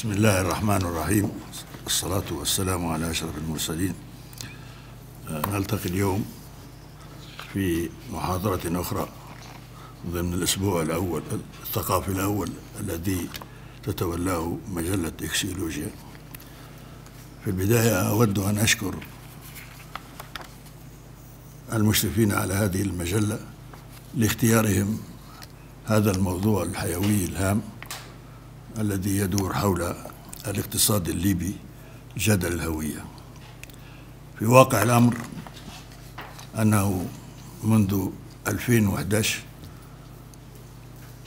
بسم الله الرحمن الرحيم الصلاة والسلام على أشرف المرسلين نلتقي اليوم في محاضرة أخرى ضمن الأسبوع الأول الثقافي الأول الذي تتولاه مجلة إكسيولوجيا في البداية أود أن أشكر المشرفين على هذه المجلة لاختيارهم هذا الموضوع الحيوي الهام الذي يدور حول الاقتصاد الليبي جدل الهوية. في واقع الأمر أنه منذ 2011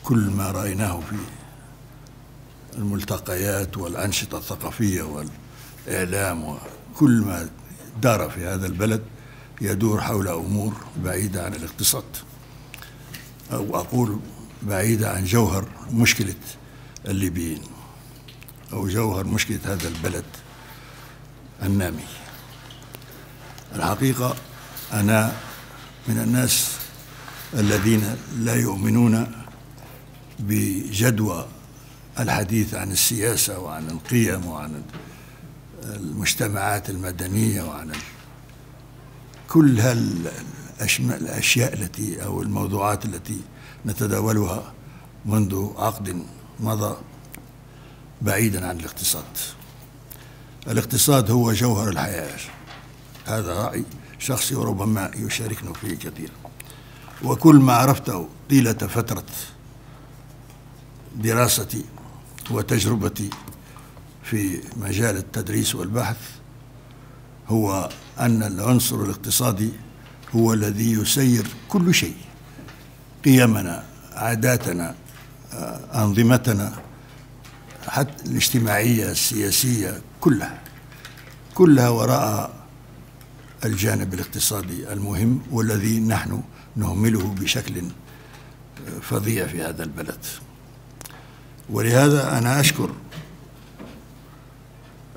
كل ما رأيناه في الملتقيات والأنشطة الثقافية والإعلام وكل ما دار في هذا البلد يدور حول أمور بعيدة عن الاقتصاد. أو أقول بعيدة عن جوهر مشكلة الليبيين. أو جوهر مشكلة هذا البلد النامي. الحقيقة أنا من الناس الذين لا يؤمنون بجدوى الحديث عن السياسة وعن القيم وعن المجتمعات المدنية وعن كل الأشياء التي أو الموضوعات التي نتداولها منذ عقد مضى بعيدا عن الاقتصاد. الاقتصاد هو جوهر الحياة. هذا رأي شخصي وربما يشاركنا فيه كثيرا وكل ما عرفته طيلة فترة دراستي وتجربتي في مجال التدريس والبحث هو أن العنصر الاقتصادي هو الذي يسير كل شيء. قيمنا عاداتنا أنظمتنا حتى الاجتماعية السياسية كلها كلها وراء الجانب الاقتصادي المهم والذي نحن نهمله بشكل فظيع في هذا البلد. ولهذا أنا أشكر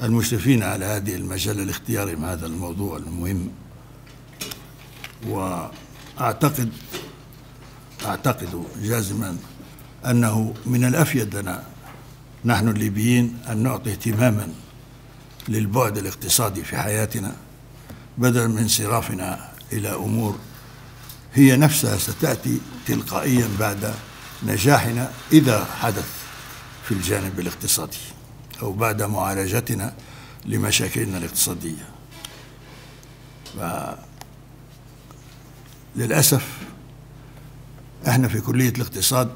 المشرفين على هذه المجلة لاختيارهم هذا الموضوع المهم. وأعتقد أعتقد جازما أنه من الأفيد لنا نحن الليبيين أن نعطي اهتماما للبعد الاقتصادي في حياتنا بدلا من انصرافنا إلى أمور هي نفسها ستأتي تلقائيا بعد نجاحنا إذا حدث في الجانب الاقتصادي أو بعد معالجتنا لمشاكلنا الاقتصادية. للأسف إحنا في كلية الاقتصاد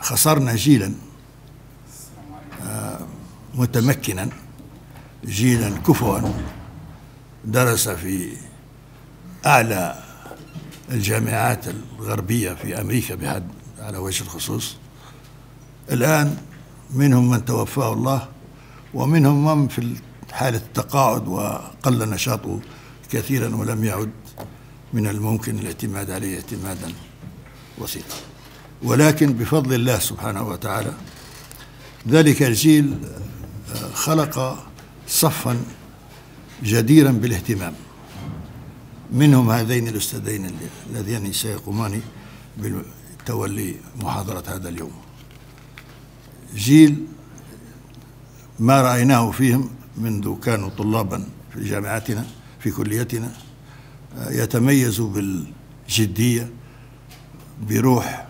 خسرنا جيلا آه، متمكنا جيلا كفوا درس في أعلى الجامعات الغربية في أمريكا بحد على وجه الخصوص. الآن منهم من توفاه الله ومنهم من في حالة التقاعد وقل نشاطه كثيرا ولم يعد من الممكن الاعتماد عليه اعتمادا وثيقا ولكن بفضل الله سبحانه وتعالى ذلك الجيل خلق صفا جديرا بالاهتمام. منهم هذين الأستاذين اللذين سيقومان بتولي محاضرة هذا اليوم. جيل ما رأيناه فيهم منذ كانوا طلابا في جامعاتنا في كليتنا يتميز بالجدية بروح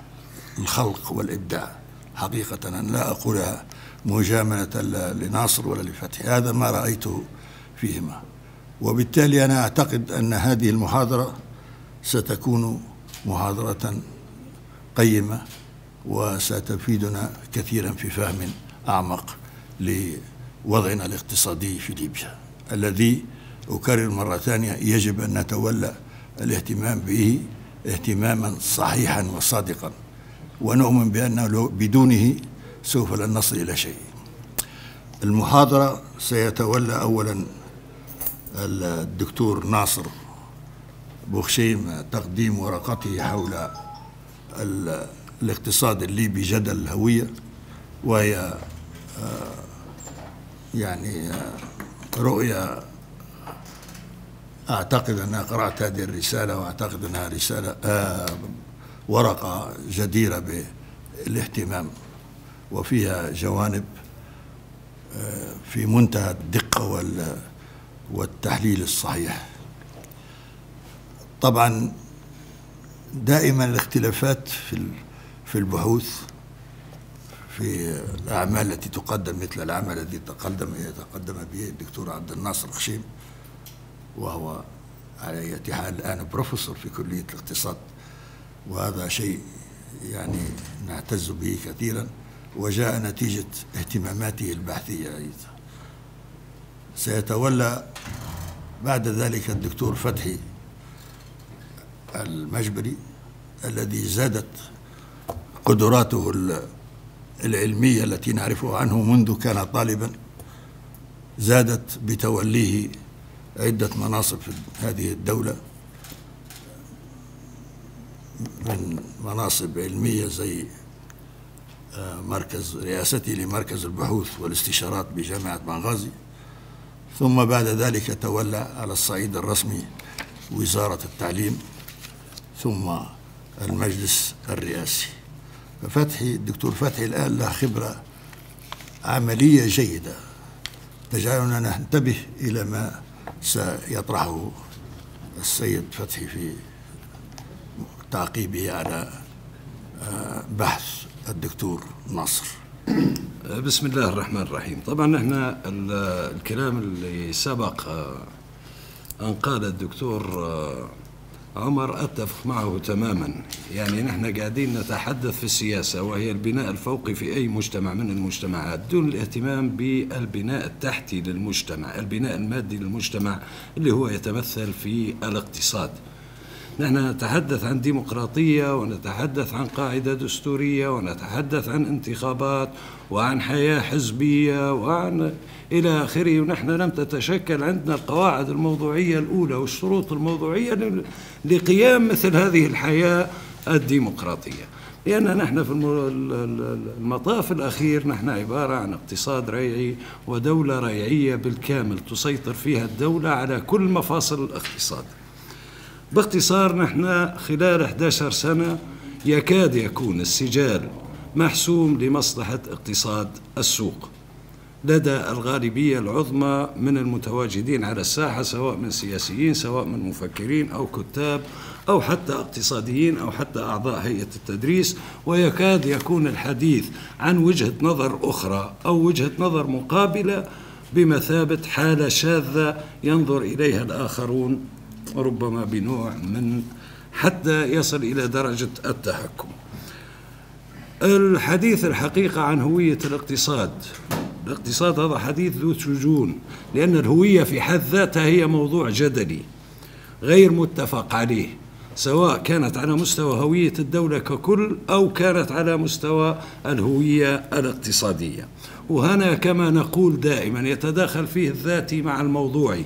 الخلق والإبداع. حقيقة أنا لا أقولها مجاملة لناصر ولا لفتحي هذا ما رأيته فيهما. وبالتالي أنا أعتقد أن هذه المحاضرة ستكون محاضرة قيمة وستفيدنا كثيرا في فهم أعمق لوضعنا الاقتصادي في ليبيا. الذي أكرر مرة ثانية يجب أن نتولى الاهتمام به اهتماما صحيحا وصادقا. ونؤمن بأنه بدونه سوف لن نصل إلى شيء. المحاضرة سيتولى أولا الدكتور ناصر بوخشيم تقديم ورقته حول الاقتصاد الليبي جدل الهوية وهي آه، يعني آه، رؤية أعتقد أنها قرأت هذه الرسالة وأعتقد أنها رسالة آه ورقة جديرة بالاهتمام وفيها جوانب في منتهى الدقة والتحليل الصحيح. طبعا دائما الاختلافات في في البحوث في الأعمال التي تقدم مثل العمل الذي تقدم يتقدم به الدكتور عبد الناصر خشيم وهو على أي حال الآن بروفيسور في كلية الاقتصاد. وهذا شيء يعني نعتز به كثيرا وجاء نتيجة اهتماماته البحثية أيضا. سيتولى بعد ذلك الدكتور فتحي المجبري الذي زادت قدراته العلمية التي نعرفها عنه منذ كان طالبا زادت بتوليه عدة مناصب في هذه الدولة. من مناصب علمية زي آه، مركز رئاسته لمركز البحوث والاستشارات بجامعة بنغازي. ثم بعد ذلك تولى على الصعيد الرسمي وزارة التعليم ثم المجلس الرئاسي. ففتحي الدكتور فتحي الآن له خبرة عملية جيدة. تجعلنا ننتبه إلى ما سيطرحه السيد فتحي في تعقيبه على آه، بحث الدكتور ناصر. بسم الله الرحمن الرحيم. طبعا نحن الكلام اللي سبق آه، أن قال الدكتور آه، عمر أتفق معه تماما. يعني نحن قاعدين نتحدث في السياسة وهي البناء الفوقي في أي مجتمع من المجتمعات دون الاهتمام بالبناء التحتي للمجتمع البناء المادي للمجتمع اللي هو يتمثل في الاقتصاد. نحن نتحدث عن ديمقراطية ونتحدث عن قاعدة دستورية ونتحدث عن انتخابات وعن حياة حزبية وعن إلى آخره. ونحن لم تتشكل عندنا القواعد الموضوعية الأولى والشروط الموضوعية لقيام مثل هذه الحياة الديمقراطية. لأن نحن في المطاف الأخير نحن عبارة عن اقتصاد ريعي ودولة ريعية بالكامل تسيطر فيها الدولة على كل مفاصل الاقتصاد. باختصار نحن خلال 11 سنة يكاد يكون السجال محسوم لمصلحة اقتصاد السوق. لدى الغالبية العظمى من المتواجدين على الساحة سواء من سياسيين سواء من مفكرين أو كتاب أو حتى اقتصاديين أو حتى أعضاء هيئة التدريس. ويكاد يكون الحديث عن وجهة نظر أخرى أو وجهة نظر مقابلة بمثابة حالة شاذة ينظر إليها الآخرون ربما بنوع من حتى يصل إلى درجة التحكم. الحديث الحقيقة عن هوية الاقتصاد. الاقتصاد هذا حديث ذو شجون لأن الهوية في حد ذاتها هي موضوع جدلي غير متفق عليه سواء كانت على مستوى هوية الدولة ككل أو كانت على مستوى الهوية الاقتصادية. وهنا كما نقول دائما يتداخل فيه الذاتي مع الموضوعي.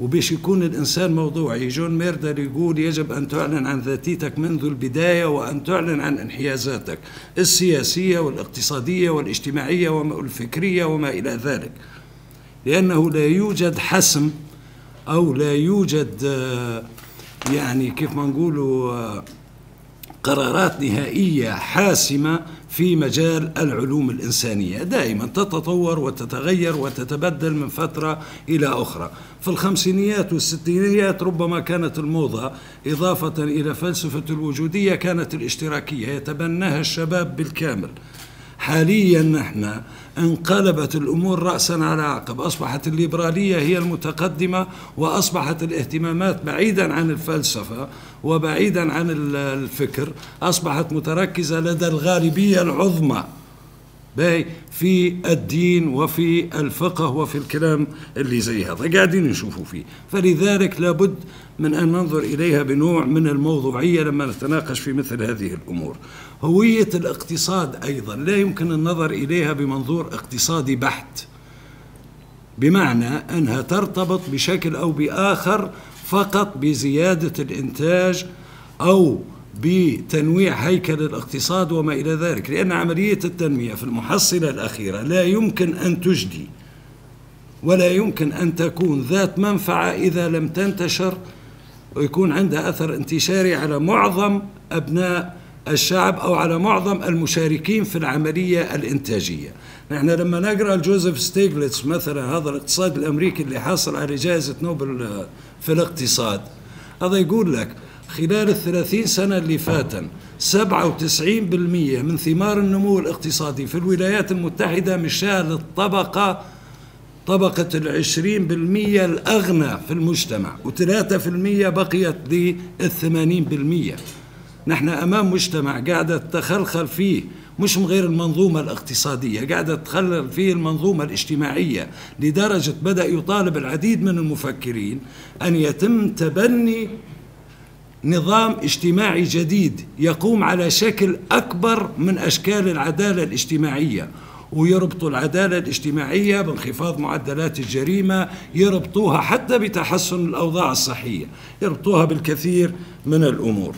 وباش يكون الإنسان موضوعي جون ميردر يقول يجب أن تعلن عن ذاتيتك منذ البداية وأن تعلن عن انحيازاتك السياسية والاقتصادية والاجتماعية والفكرية وما إلى ذلك. لأنه لا يوجد حسم أو لا يوجد آه، يعني كيف ما نقولوا آه، قرارات نهائية حاسمة في مجال العلوم الإنسانية. دائما تتطور وتتغير وتتبدل من فترة إلى أخرى. في الخمسينيات والستينيات ربما كانت الموضة إضافة إلى فلسفة الوجودية كانت الاشتراكية. يتبناها الشباب بالكامل. حاليا نحن انقلبت الأمور راسا على عقب. أصبحت الليبرالية هي المتقدمة وأصبحت الاهتمامات بعيدا عن الفلسفة وبعيدا عن الفكر أصبحت متركزة لدى الغالبية العظمى في الدين وفي الفقه وفي الكلام اللي زي هذا قاعدين نشوفوا فيه. فلذلك لابد من أن ننظر إليها بنوع من الموضوعية لما نتناقش في مثل هذه الأمور. هوية الاقتصاد أيضا. لا يمكن النظر إليها بمنظور اقتصادي بحت. بمعنى أنها ترتبط بشكل أو بآخر فقط بزيادة الإنتاج أو بتنويع هيكل الاقتصاد وما إلى ذلك لأن عملية التنمية في المحصلة الأخيرة لا يمكن أن تجدي ولا يمكن أن تكون ذات منفعة إذا لم تنتشر ويكون عندها أثر انتشاري على معظم أبناء الشعب أو على معظم المشاركين في العملية الإنتاجية. نحن لما نقرأ جوزيف ستيغلتس مثلا هذا الاقتصاد الأمريكي اللي حاصل على جائزة نوبل في الاقتصاد هذا يقول لك خلال الثلاثين سنة اللي فاتن 97% من ثمار النمو الاقتصادي في الولايات المتحدة مشاة للطبقة طبقة العشرين بالمية الأغنى في المجتمع وثلاثة في المية بقيت للثمانين بالمية. نحن أمام مجتمع قاعدة تتخلخل فيه مش من غير المنظومة الاقتصادية قاعدة تخلل فيه المنظومة الاجتماعية لدرجة بدأ يطالب العديد من المفكرين أن يتم تبني نظام اجتماعي جديد يقوم على شكل أكبر من أشكال العدالة الاجتماعية. ويربطوا العدالة الاجتماعية بانخفاض معدلات الجريمة يربطوها حتى بتحسن الأوضاع الصحية يربطوها بالكثير من الأمور.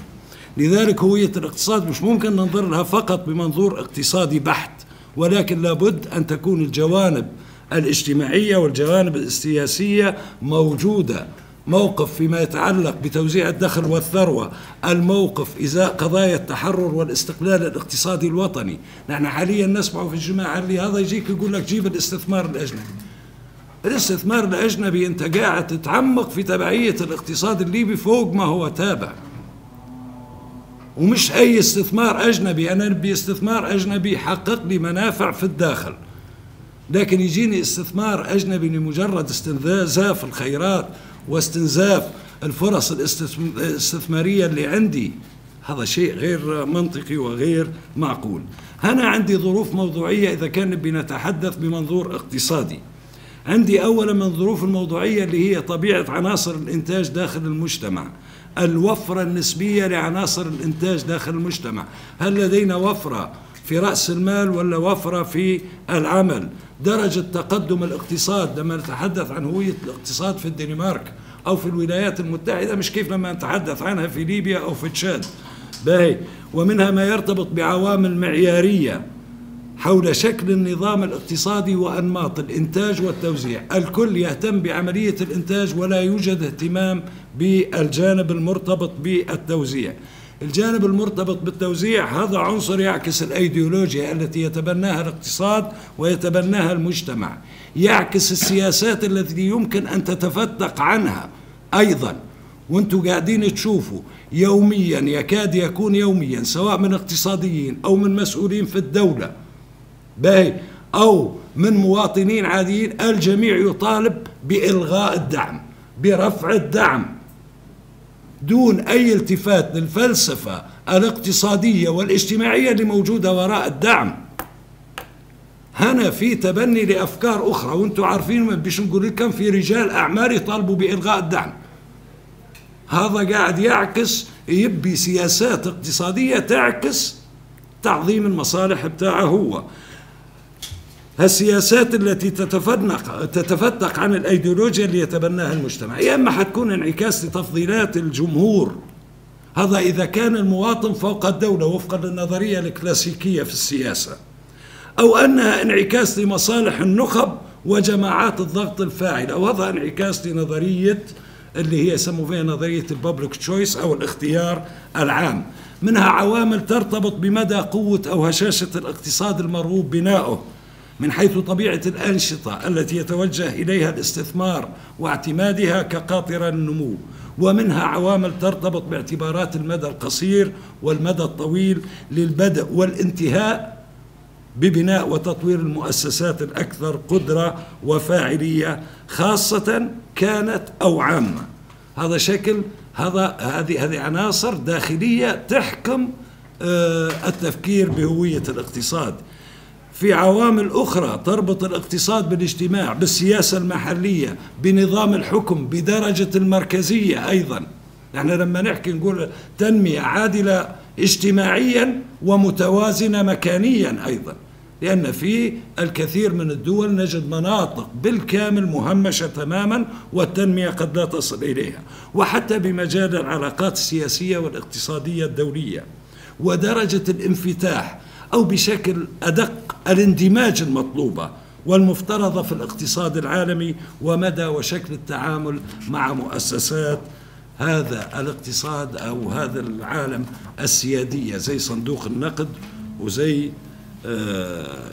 لذلك هوية الاقتصاد مش ممكن ننظر لها فقط بمنظور اقتصادي بحت ولكن لابد أن تكون الجوانب الاجتماعية والجوانب السياسية موجودة. موقف فيما يتعلق بتوزيع الدخل والثروة الموقف إزاء قضايا التحرر والاستقلال الاقتصادي الوطني. نحن حاليا نسمع في الجماعة اللي هذا يجيك يقول لك جيب الاستثمار الأجنبي. الاستثمار الأجنبي أنت قاعد تتعمق في تبعية الاقتصاد الليبي فوق ما هو تابع. ومش أي استثمار أجنبي أنا نبي استثمار أجنبي يحقق لي منافع في الداخل. لكن يجيني استثمار أجنبي لمجرد استنزاف الخيرات واستنزاف الفرص الاستثمارية اللي عندي هذا شيء غير منطقي وغير معقول. هنا عندي ظروف موضوعية إذا كان نبي نتحدث بمنظور اقتصادي. عندي أولا من ظروف الموضوعية اللي هي طبيعة عناصر الإنتاج داخل المجتمع. الوفرة النسبية لعناصر الإنتاج داخل المجتمع. هل لدينا وفرة في رأس المال ولا وفرة في العمل؟ درجة تقدم الاقتصاد لما نتحدث عن هوية الاقتصاد في الدنمارك أو في الولايات المتحدة مش كيف لما نتحدث عنها في ليبيا أو في تشاد؟ باهي. ومنها ما يرتبط بعوامل معيارية. حول شكل النظام الاقتصادي وأنماط الإنتاج والتوزيع. الكل يهتم بعملية الإنتاج ولا يوجد اهتمام بالجانب المرتبط بالتوزيع. الجانب المرتبط بالتوزيع هذا عنصر يعكس الأيديولوجيا التي يتبناها الاقتصاد ويتبناها المجتمع. يعكس السياسات التي يمكن أن تتفتق عنها أيضا. وأنتم قاعدين تشوفوا يوميا يكاد يكون يوميا سواء من اقتصاديين أو من مسؤولين في الدولة باهي أو من مواطنين عاديين الجميع يطالب بإلغاء الدعم برفع الدعم. دون أي التفات للفلسفة الاقتصادية والاجتماعية اللي موجودة وراء الدعم. هنا في تبني لأفكار أخرى وأنتم عارفين بيش نقول لكم في رجال أعمال يطالبوا بإلغاء الدعم. هذا قاعد يعكس يبي سياسات اقتصادية تعكس تعظيم المصالح بتاعه هو. السياسات التي تتفنق تتفتق عن الأيديولوجيا اللي يتبناها المجتمع. يا إما حتكون انعكاس لتفضيلات الجمهور. هذا إذا كان المواطن فوق الدولة وفقا للنظرية الكلاسيكية في السياسة. أو أنها انعكاس لمصالح النخب وجماعات الضغط الفاعله وهذا انعكاس لنظرية اللي هي يسموا فيها نظرية الببليك تشويس أو الاختيار العام. منها عوامل ترتبط بمدى قوة أو هشاشة الاقتصاد المرغوب بناؤه. من حيث طبيعة الأنشطة التي يتوجه إليها الاستثمار واعتمادها كقاطرة النمو ومنها عوامل ترتبط باعتبارات المدى القصير والمدى الطويل للبدء والانتهاء ببناء وتطوير المؤسسات الأكثر قدرة وفاعلية خاصة كانت أو عامة. هذا شكل هذا هذه هذه عناصر داخلية تحكم آه، التفكير بهوية الاقتصاد. في عوامل أخرى تربط الاقتصاد بالاجتماع بالسياسة المحلية بنظام الحكم بدرجة المركزية أيضا. نحن لما نحكي نقول تنمية عادلة اجتماعيا ومتوازنة مكانيا أيضا لأن في الكثير من الدول نجد مناطق بالكامل مهمشة تماما والتنمية قد لا تصل إليها وحتى بمجال العلاقات السياسية والاقتصادية الدولية. ودرجة الانفتاح أو بشكل أدق الاندماج المطلوبة والمفترضة في الاقتصاد العالمي ومدى وشكل التعامل مع مؤسسات هذا الاقتصاد أو هذا العالم السيادية زي صندوق النقد وزي آه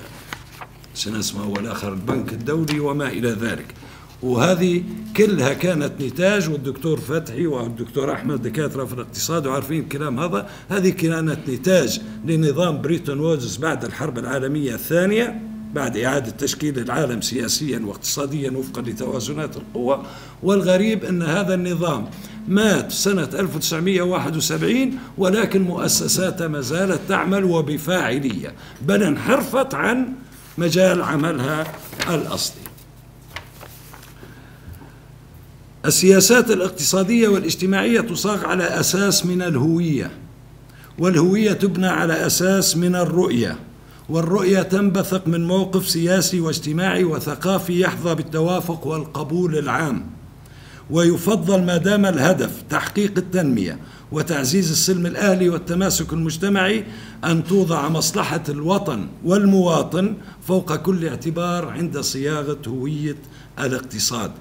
شنو الآخر البنك الدولي وما إلى ذلك. وهذه كلها كانت نتاج والدكتور فتحي والدكتور أحمد دكاترة في الاقتصاد وعارفين الكلام هذا. هذه كانت نتاج لنظام بريتون وودز بعد الحرب العالمية الثانية بعد إعادة تشكيل العالم سياسيا واقتصاديا وفقا لتوازنات القوى والغريب أن هذا النظام مات سنة 1971 ولكن مؤسساته ما زالت تعمل وبفاعلية بل انحرفت عن مجال عملها الأصلي. السياسات الاقتصادية والاجتماعية تصاغ على أساس من الهوية والهوية تبنى على أساس من الرؤية والرؤية تنبثق من موقف سياسي واجتماعي وثقافي يحظى بالتوافق والقبول العام. ويفضل ما دام الهدف تحقيق التنمية وتعزيز السلم الأهلي والتماسك المجتمعي أن توضع مصلحة الوطن والمواطن فوق كل اعتبار عند صياغة هوية الاقتصاد.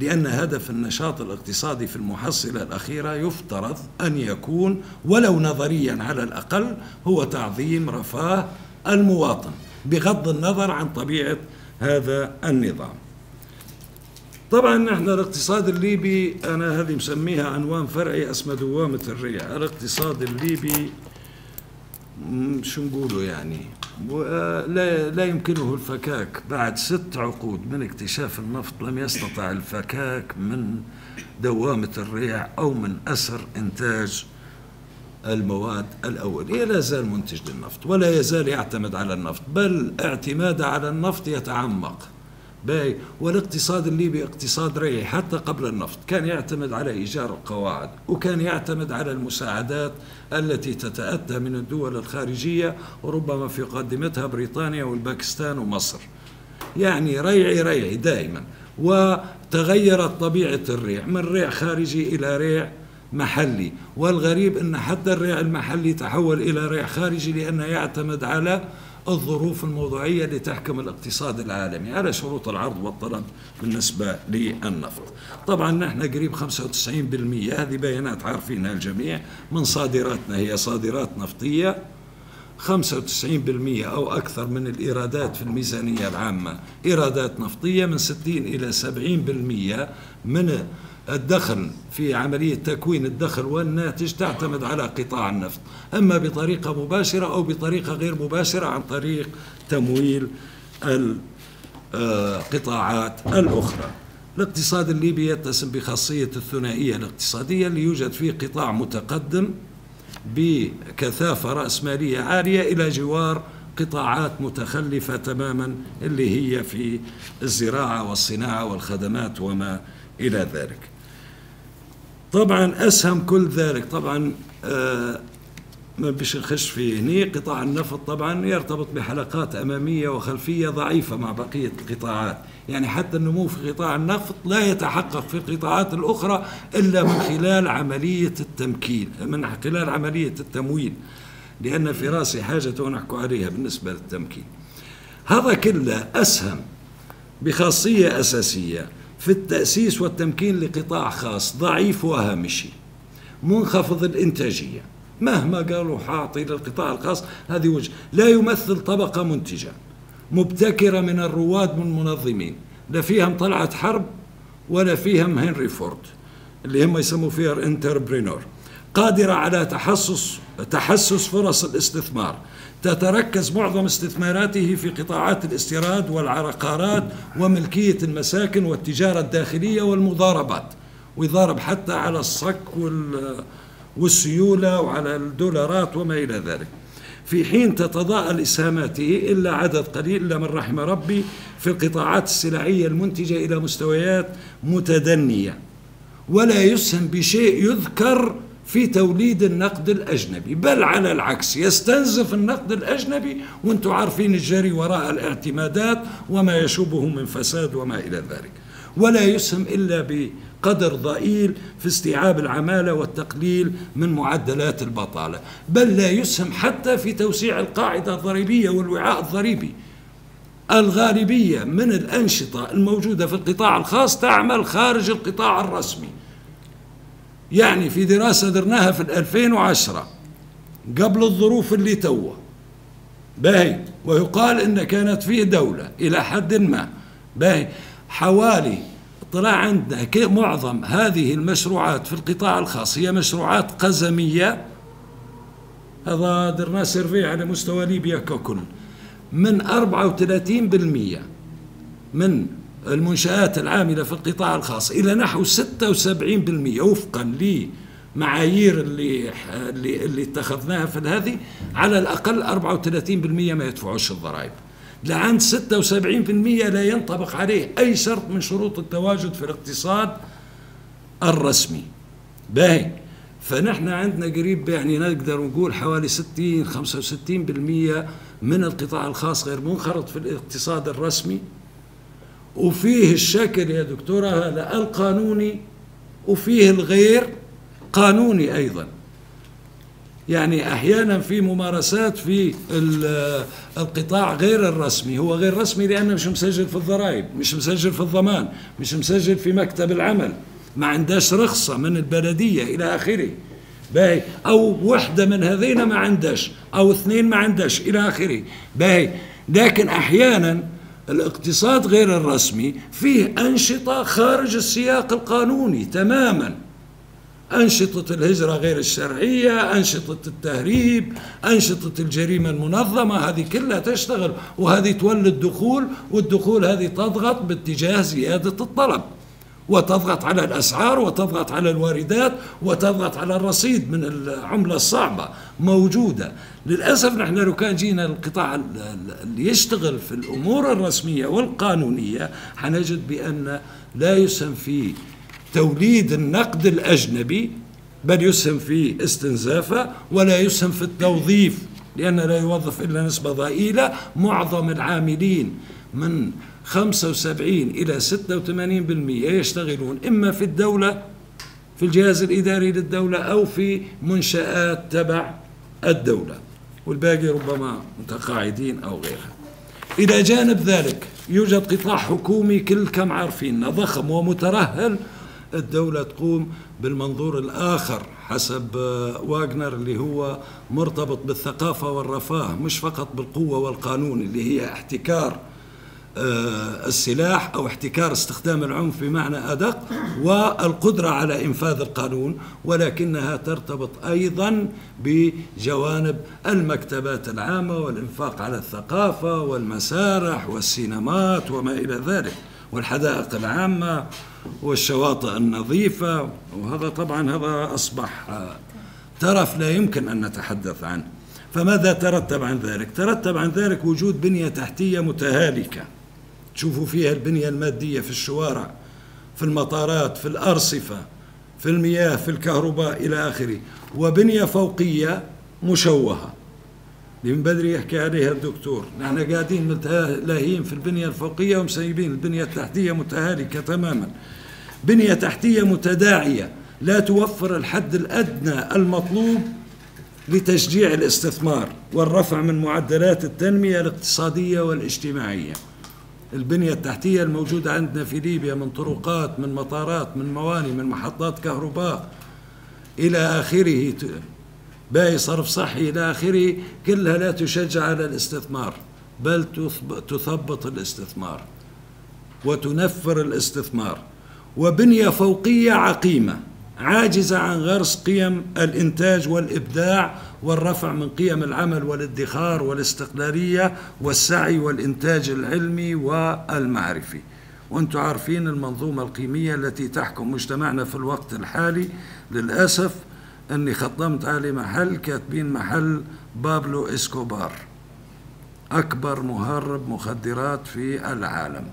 لأن هدف النشاط الاقتصادي في المحصلة الأخيرة يفترض أن يكون ولو نظريا على الأقل هو تعظيم رفاه المواطن بغض النظر عن طبيعة هذا النظام. طبعا نحن الاقتصاد الليبي أنا هذه مسميها عنوان فرعي اسمه دوامة الريع الاقتصاد الليبي شو نقوله يعني؟ لا لا يمكنه الفكاك. بعد ست عقود من اكتشاف النفط لم يستطع الفكاك من دوامة الريع أو من أسر إنتاج المواد الأولية لا زال منتج للنفط ولا يزال يعتمد على النفط بل اعتماده على النفط يتعمق. باي والاقتصاد الليبي اقتصاد ريعي حتى قبل النفط. كان يعتمد على إيجار القواعد وكان يعتمد على المساعدات التي تتأتى من الدول الخارجية وربما في قدمتها بريطانيا والباكستان ومصر. يعني ريعي ريعي دائما. وتغيرت طبيعة الريع من ريع خارجي إلى ريع محلي. والغريب أن حتى الريع المحلي تحول إلى ريع خارجي لأنه يعتمد على الظروف الموضوعية اللي تحكم الاقتصاد العالمي على شروط العرض والطلب بالنسبة للنفط. طبعا نحن قريب 95% هذه بيانات عارفينها الجميع من صادراتنا هي صادرات نفطية. 95% أو أكثر من الإيرادات في الميزانية العامة إيرادات نفطية من 60 إلى 70% من الدخل في عملية تكوين الدخل والناتج تعتمد على قطاع النفط أما بطريقة مباشرة أو بطريقة غير مباشرة عن طريق تمويل القطاعات الأخرى. الاقتصاد الليبي يتسم بخاصية الثنائية الاقتصادية اللي يوجد فيه قطاع متقدم بكثافة رأسمالية عالية إلى جوار قطاعات متخلفة تماما اللي هي في الزراعة والصناعة والخدمات وما إلى ذلك. طبعا أسهم كل ذلك. طبعا آه ما بيش نخش فيه هني. قطاع النفط طبعا يرتبط بحلقات أمامية وخلفية ضعيفة مع بقية القطاعات. يعني حتى النمو في قطاع النفط لا يتحقق في القطاعات الأخرى إلا من خلال عملية التمكين من خلال عملية التمويل لأن في رأسي حاجة نحكو عليها بالنسبة للتمكين. هذا كله أسهم بخاصية أساسية. في التأسيس والتمكين لقطاع خاص ضعيف وهامشي منخفض الإنتاجية. مهما قالوا حاطي للقطاع الخاص هذه وجه. لا يمثل طبقة منتجة. مبتكرة من الرواد من لا فيهم طلعت حرب ولا فيهم هنري فورد اللي هم يسموا فيها الإنتربرينور. قادرة على تحسس تحسس فرص الاستثمار. تتركز معظم استثماراته في قطاعات الاستيراد والعقارات وملكية المساكن والتجارة الداخلية والمضاربات ويضارب حتى على الصك والسيولة وعلى الدولارات وما إلى ذلك. في حين تتضاءل إسهاماته إلا عدد قليل إلا من رحم ربي في القطاعات السلعية المنتجة إلى مستويات متدنية. ولا يسهم بشيء يذكر في توليد النقد الأجنبي. بل على العكس يستنزف النقد الأجنبي وأنتم عارفين الجري وراء الاعتمادات وما يشوبه من فساد وما إلى ذلك. ولا يسهم إلا بقدر ضئيل في استيعاب العمالة والتقليل من معدلات البطالة. بل لا يسهم حتى في توسيع القاعدة الضريبية والوعاء الضريبي. الغالبية من الأنشطة الموجودة في القطاع الخاص تعمل خارج القطاع الرسمي. يعني في دراسة درناها في 2010 قبل الظروف اللي توه. باهي. ويقال إن كانت فيه دولة إلى حد ما. باهي. حوالي طلع عندنا معظم هذه المشروعات في القطاع الخاص هي مشروعات قزمية. هذا درنا سيرفي على مستوى ليبيا ككل. من 34% من المنشآت العاملة في القطاع الخاص إلى نحو 76% وفقا لمعايير اللي اللي اللي اتخذناها في هذه على الأقل 34% ما يدفعوش الضرائب. لعند 76% لا ينطبق عليه أي شرط من شروط التواجد في الاقتصاد الرسمي. باهي. فنحن عندنا قريب يعني نقدر نقول حوالي 60 65% من القطاع الخاص غير منخرط في الاقتصاد الرسمي. وفيه الشكل يا دكتورة هذا القانوني وفيه الغير قانوني أيضا. يعني أحيانا في ممارسات في القطاع غير الرسمي هو غير رسمي لأنه مش مسجل في الضرائب مش مسجل في الضمان مش مسجل في مكتب العمل ما عندهاش رخصة من البلدية إلى آخره. باهي أو وحدة من هذين ما عندهاش أو اثنين ما عندهاش إلى آخره. باهي لكن أحيانا الاقتصاد غير الرسمي فيه أنشطة خارج السياق القانوني تماما. أنشطة الهجرة غير الشرعية أنشطة التهريب أنشطة الجريمة المنظمة هذه كلها تشتغل وهذه تولد دخول والدخول هذه تضغط باتجاه زيادة الطلب. وتضغط على الأسعار وتضغط على الواردات وتضغط على الرصيد من العملة الصعبة موجودة. للأسف نحن لو كان جينا القطاع اللي يشتغل في الأمور الرسمية والقانونية حنجد بأن لا يسهم في توليد النقد الأجنبي بل يسهم في استنزافه ولا يسهم في التوظيف لأن لا يوظف إلا نسبة ضئيلة. معظم العاملين من 75 إلى 86% يشتغلون إما في الدولة في الجهاز الإداري للدولة أو في منشآت تبع الدولة. والباقي ربما متقاعدين أو غيرها. إلى جانب ذلك يوجد قطاع حكومي كل كم عارفين ضخم ومترهل. الدولة تقوم بالمنظور الآخر حسب واغنر اللي هو مرتبط بالثقافة والرفاه مش فقط بالقوة والقانون اللي هي احتكار آه، السلاح أو احتكار استخدام العنف بمعنى أدق والقدرة على إنفاذ القانون ولكنها ترتبط أيضا بجوانب المكتبات العامة والإنفاق على الثقافة والمسارح والسينمات وما إلى ذلك والحدائق العامة والشواطئ النظيفة وهذا طبعا هذا أصبح ترف لا يمكن أن نتحدث عنه فماذا ترتب عن ذلك؟ ترتب عن ذلك وجود بنية تحتية متهالكة تشوفوا فيها البنية المادية في الشوارع في المطارات في الأرصفة في المياه في الكهرباء إلى آخره. وبنية فوقية مشوهة. من بدري يحكي عليها الدكتور. نحن قاعدين متلاهيين في البنية الفوقية ومسيبين البنية التحتية متهالكة تماما. بنية تحتية متداعية لا توفر الحد الأدنى المطلوب لتشجيع الاستثمار والرفع من معدلات التنمية الاقتصادية والاجتماعية. البنية التحتية الموجودة عندنا في ليبيا من طرقات من مطارات من مواني من محطات كهرباء إلى آخره. باقي صرف صحي إلى آخره. كلها لا تشجع على الاستثمار بل تثبط الاستثمار وتنفر الاستثمار. وبنية فوقية عقيمة. عاجزة عن غرس قيم الإنتاج والإبداع والرفع من قيم العمل والادخار والاستقلالية والسعي والإنتاج العلمي والمعرفي. وأنتم عارفين المنظومة القيمية التي تحكم مجتمعنا في الوقت الحالي. للأسف أني خطمت على محل كاتبين محل بابلو إسكوبار. أكبر مهرب مخدرات في العالم.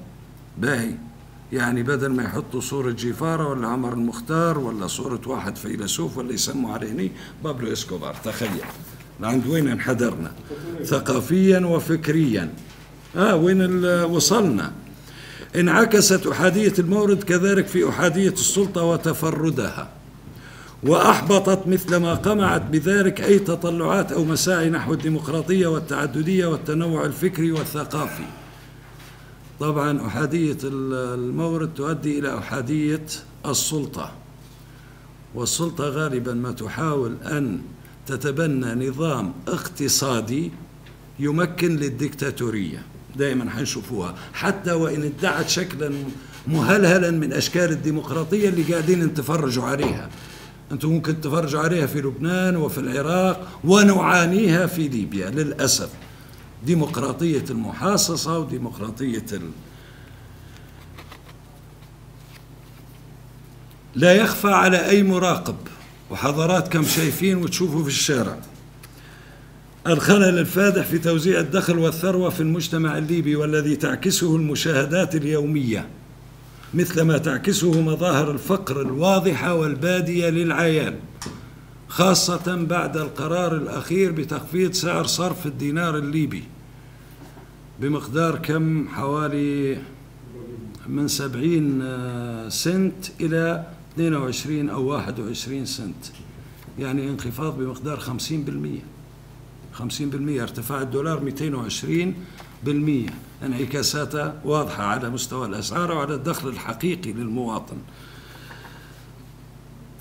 باهي. يعني بدل ما يحطوا صورة جيفارا ولا عمر المختار ولا صورة واحد فيلسوف ولا يسموا عليه بابلو إسكوبار. تخيل. عند وين انحدرنا؟ ثقافيا وفكريا. آه وين وصلنا؟ انعكست أحادية المورد كذلك في أحادية السلطة وتفردها. وأحبطت مثل ما قمعت بذلك أي تطلعات أو مساعي نحو الديمقراطية والتعددية والتنوع الفكري والثقافي. طبعا أحادية المورد تؤدي إلى أحادية السلطة. والسلطة غالبا ما تحاول أن تتبنى نظام اقتصادي يمكن للديكتاتورية دائما حنشوفوها. حتى وإن ادعت شكلا مهلهلا من أشكال الديمقراطية اللي قاعدين نتفرجوا عليها. أنتم ممكن تتفرجوا عليها في لبنان وفي العراق ونعانيها في ليبيا للأسف. ديمقراطية المحاصصة وديمقراطية ال... لا يخفى على أي مراقب وحضرات كم شايفين وتشوفوا في الشارع. الخلل الفادح في توزيع الدخل والثروة في المجتمع الليبي والذي تعكسه المشاهدات اليومية مثل ما تعكسه مظاهر الفقر الواضحة والبادية للعيان خاصة بعد القرار الأخير بتخفيض سعر صرف الدينار الليبي بمقدار كم؟ حوالي من سبعين سنت إلى 22 أو 21 سنت. يعني انخفاض بمقدار 50% 50% ارتفاع الدولار 220 بالمية. انعكاساتها واضحة على مستوى الأسعار وعلى الدخل الحقيقي للمواطن.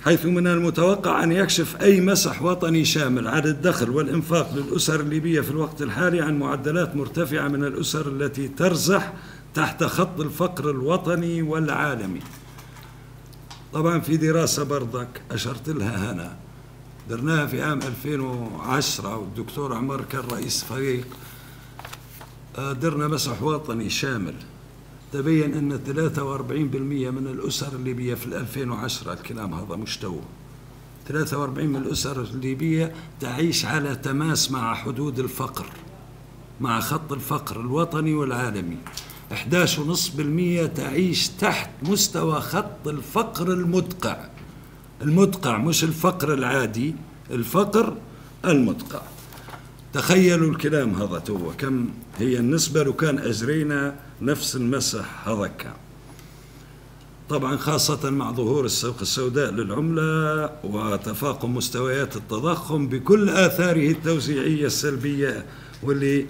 حيث من المتوقع أن يكشف أي مسح وطني شامل عن الدخل والإنفاق للأسر الليبية في الوقت الحالي عن معدلات مرتفعة من الأسر التي ترزح تحت خط الفقر الوطني والعالمي. طبعا في دراسة برضك أشرت لها هنا. درناها في عام 2010 والدكتور عمر كان رئيس فريق درنا مسح وطني شامل. تبين أن 43% من الأسر الليبية في 2010 الكلام هذا مشتوه 43 من الأسر الليبية تعيش على تماس مع حدود الفقر مع خط الفقر الوطني والعالمي. 11.5% تعيش تحت مستوى خط الفقر المدقع. المدقع مش الفقر العادي الفقر المدقع. تخيلوا الكلام هذا تو كم هي النسبة؟ لو كان أجرينا نفس المسح هذا كان. طبعا خاصة مع ظهور السوق السوداء للعملة وتفاقم مستويات التضخم بكل آثاره التوزيعية السلبية واللي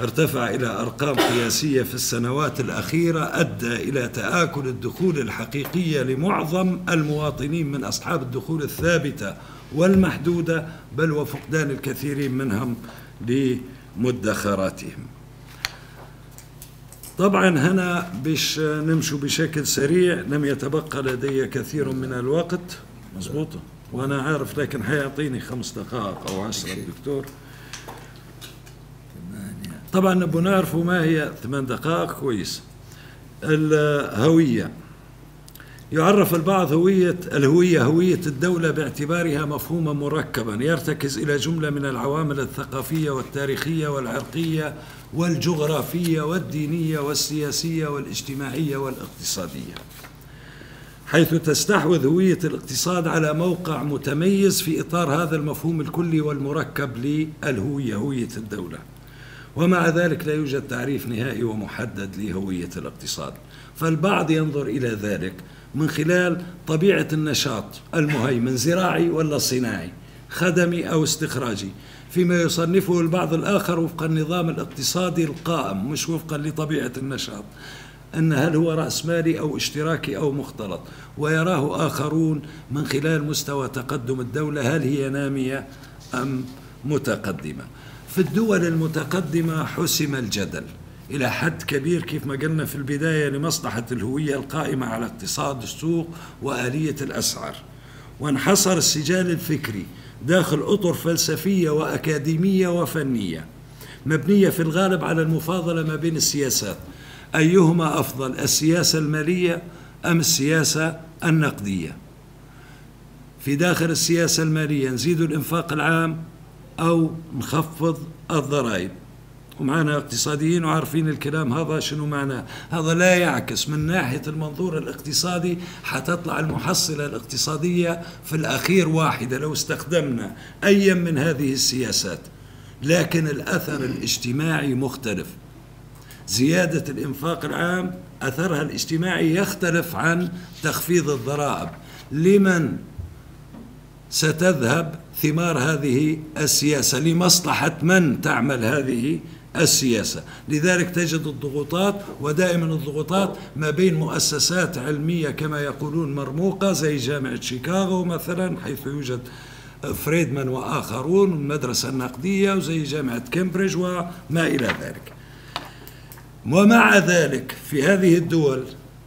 ارتفع إلى أرقام قياسية في السنوات الأخيرة أدى إلى تآكل الدخول الحقيقية لمعظم المواطنين من أصحاب الدخول الثابتة والمحدودة بل وفقدان الكثيرين منهم لمدخراتهم. طبعا هنا باش نمشوا بشكل سريع لم يتبقى لدي كثير من الوقت. مضبوط وأنا عارف لكن حيعطيني خمس دقائق أو عشرة الدكتور طبعا نبغى نعرف ما هي ثمان دقائق. كويس. الهوية. يعرف البعض هوية الهوية هوية الدولة باعتبارها مفهوما مركبا يرتكز إلى جملة من العوامل الثقافية والتاريخية والعرقية والجغرافية والدينية والسياسية والاجتماعية والاقتصادية حيث تستحوذ هوية الاقتصاد على موقع متميز في إطار هذا المفهوم الكلي والمركب للهوية هوية الدولة. ومع ذلك لا يوجد تعريف نهائي ومحدد لهوية الاقتصاد. فالبعض ينظر إلى ذلك من خلال طبيعة النشاط المهيمن زراعي ولا صناعي خدمي أو استخراجي. فيما يصنفه البعض الآخر وفق النظام الاقتصادي القائم مش وفقا لطبيعة النشاط أن هل هو رأسمالي أو اشتراكي أو مختلط. ويراه آخرون من خلال مستوى تقدم الدولة هل هي نامية أم متقدمة. في الدول المتقدمة حسم الجدل إلى حد كبير كيف ما قلنا في البداية لمصلحة الهوية القائمة على اقتصاد السوق وآلية الأسعار. وانحصر السجال الفكري داخل أطر فلسفية وأكاديمية وفنية. مبنية في الغالب على المفاضلة ما بين السياسات. أيهما أفضل السياسة المالية أم السياسة النقدية؟ في داخل السياسة المالية نزيد الإنفاق العام أو نخفض الضرائب. ومعنا اقتصاديين وعارفين الكلام هذا شنو معناه هذا لا يعكس من ناحية المنظور الاقتصادي حتطلع المحصلة الاقتصادية في الأخير واحدة لو استخدمنا أي من هذه السياسات. لكن الأثر الاجتماعي مختلف. زيادة الإنفاق العام أثرها الاجتماعي يختلف عن تخفيض الضرائب. لمن؟ ستذهب ثمار هذه السياسة. لمصلحة من تعمل هذه السياسة؟ لذلك تجد الضغوطات ودائما الضغوطات ما بين مؤسسات علمية كما يقولون مرموقة زي جامعة شيكاغو مثلا حيث يوجد فريدمان وآخرون المدرسة النقدية وزي جامعة كامبريدج وما إلى ذلك. ومع ذلك في هذه الدول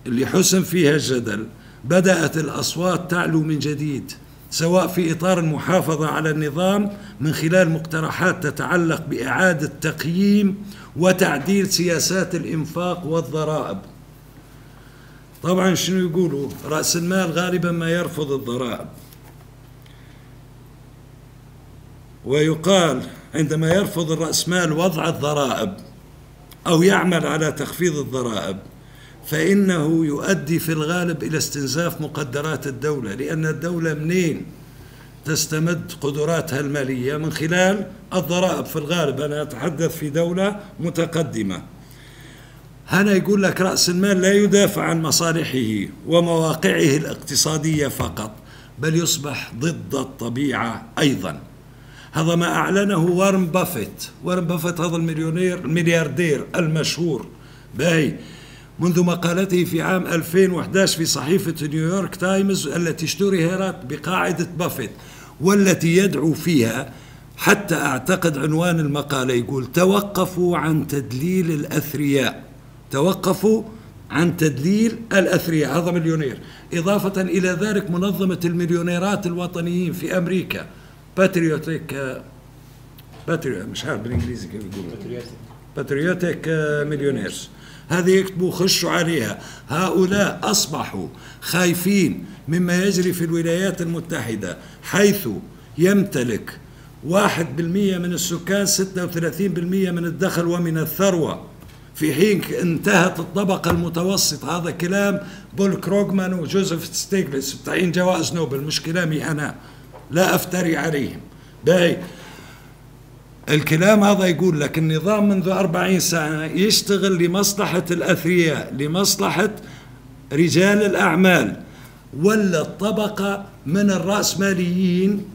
اللي حسم فيها الجدل بدأت الأصوات تعلو من جديد. سواء في إطار المحافظة على النظام من خلال مقترحات تتعلق بإعادة تقييم وتعديل سياسات الإنفاق والضرائب. طبعا شنو يقولوا؟ رأس المال غالبا ما يرفض الضرائب. ويقال عندما يرفض الرأسمال وضع الضرائب أو يعمل على تخفيض الضرائب فإنه يؤدي في الغالب إلى استنزاف مقدرات الدولة لأن الدولة منين تستمد قدراتها المالية؟ من خلال الضرائب. في الغالب أنا أتحدث في دولة متقدمة. هنا يقول لك رأس المال لا يدافع عن مصالحه ومواقعه الاقتصادية فقط بل يصبح ضد الطبيعة أيضا. هذا ما أعلنه وارن بافيت. وارن بافيت هذا المليونير الملياردير المشهور. باهي منذ مقالته في عام 2011 في صحيفة نيويورك تايمز التي اشتهرت بقاعدة بافيت والتي يدعو فيها حتى أعتقد عنوان المقالة يقول توقفوا عن تدليل الأثرياء. توقفوا عن تدليل الأثرياء هذا مليونير. إضافة إلى ذلك منظمة المليونيرات الوطنيين في أمريكا. patriotic patriot مش عارف بالإنجليزي كيف يقولوا Patriotic Millionaires هذه يكتبوا خشوا عليها. هؤلاء أصبحوا خايفين مما يجري في الولايات المتحدة حيث يمتلك واحد بالمية من السكان ستة وثلاثين بالمية من الدخل ومن الثروة. في حين انتهت الطبقة المتوسطة هذا كلام بول كروغمان وجوزيف ستيغليتز بتاعين جوائز نوبل. مش كلامي أنا لا أفتري عليهم. باي الكلام هذا يقول لك النظام منذ أربعين سنة يشتغل لمصلحة الأثرياء لمصلحة رجال الأعمال ولا الطبقة من الرأسماليين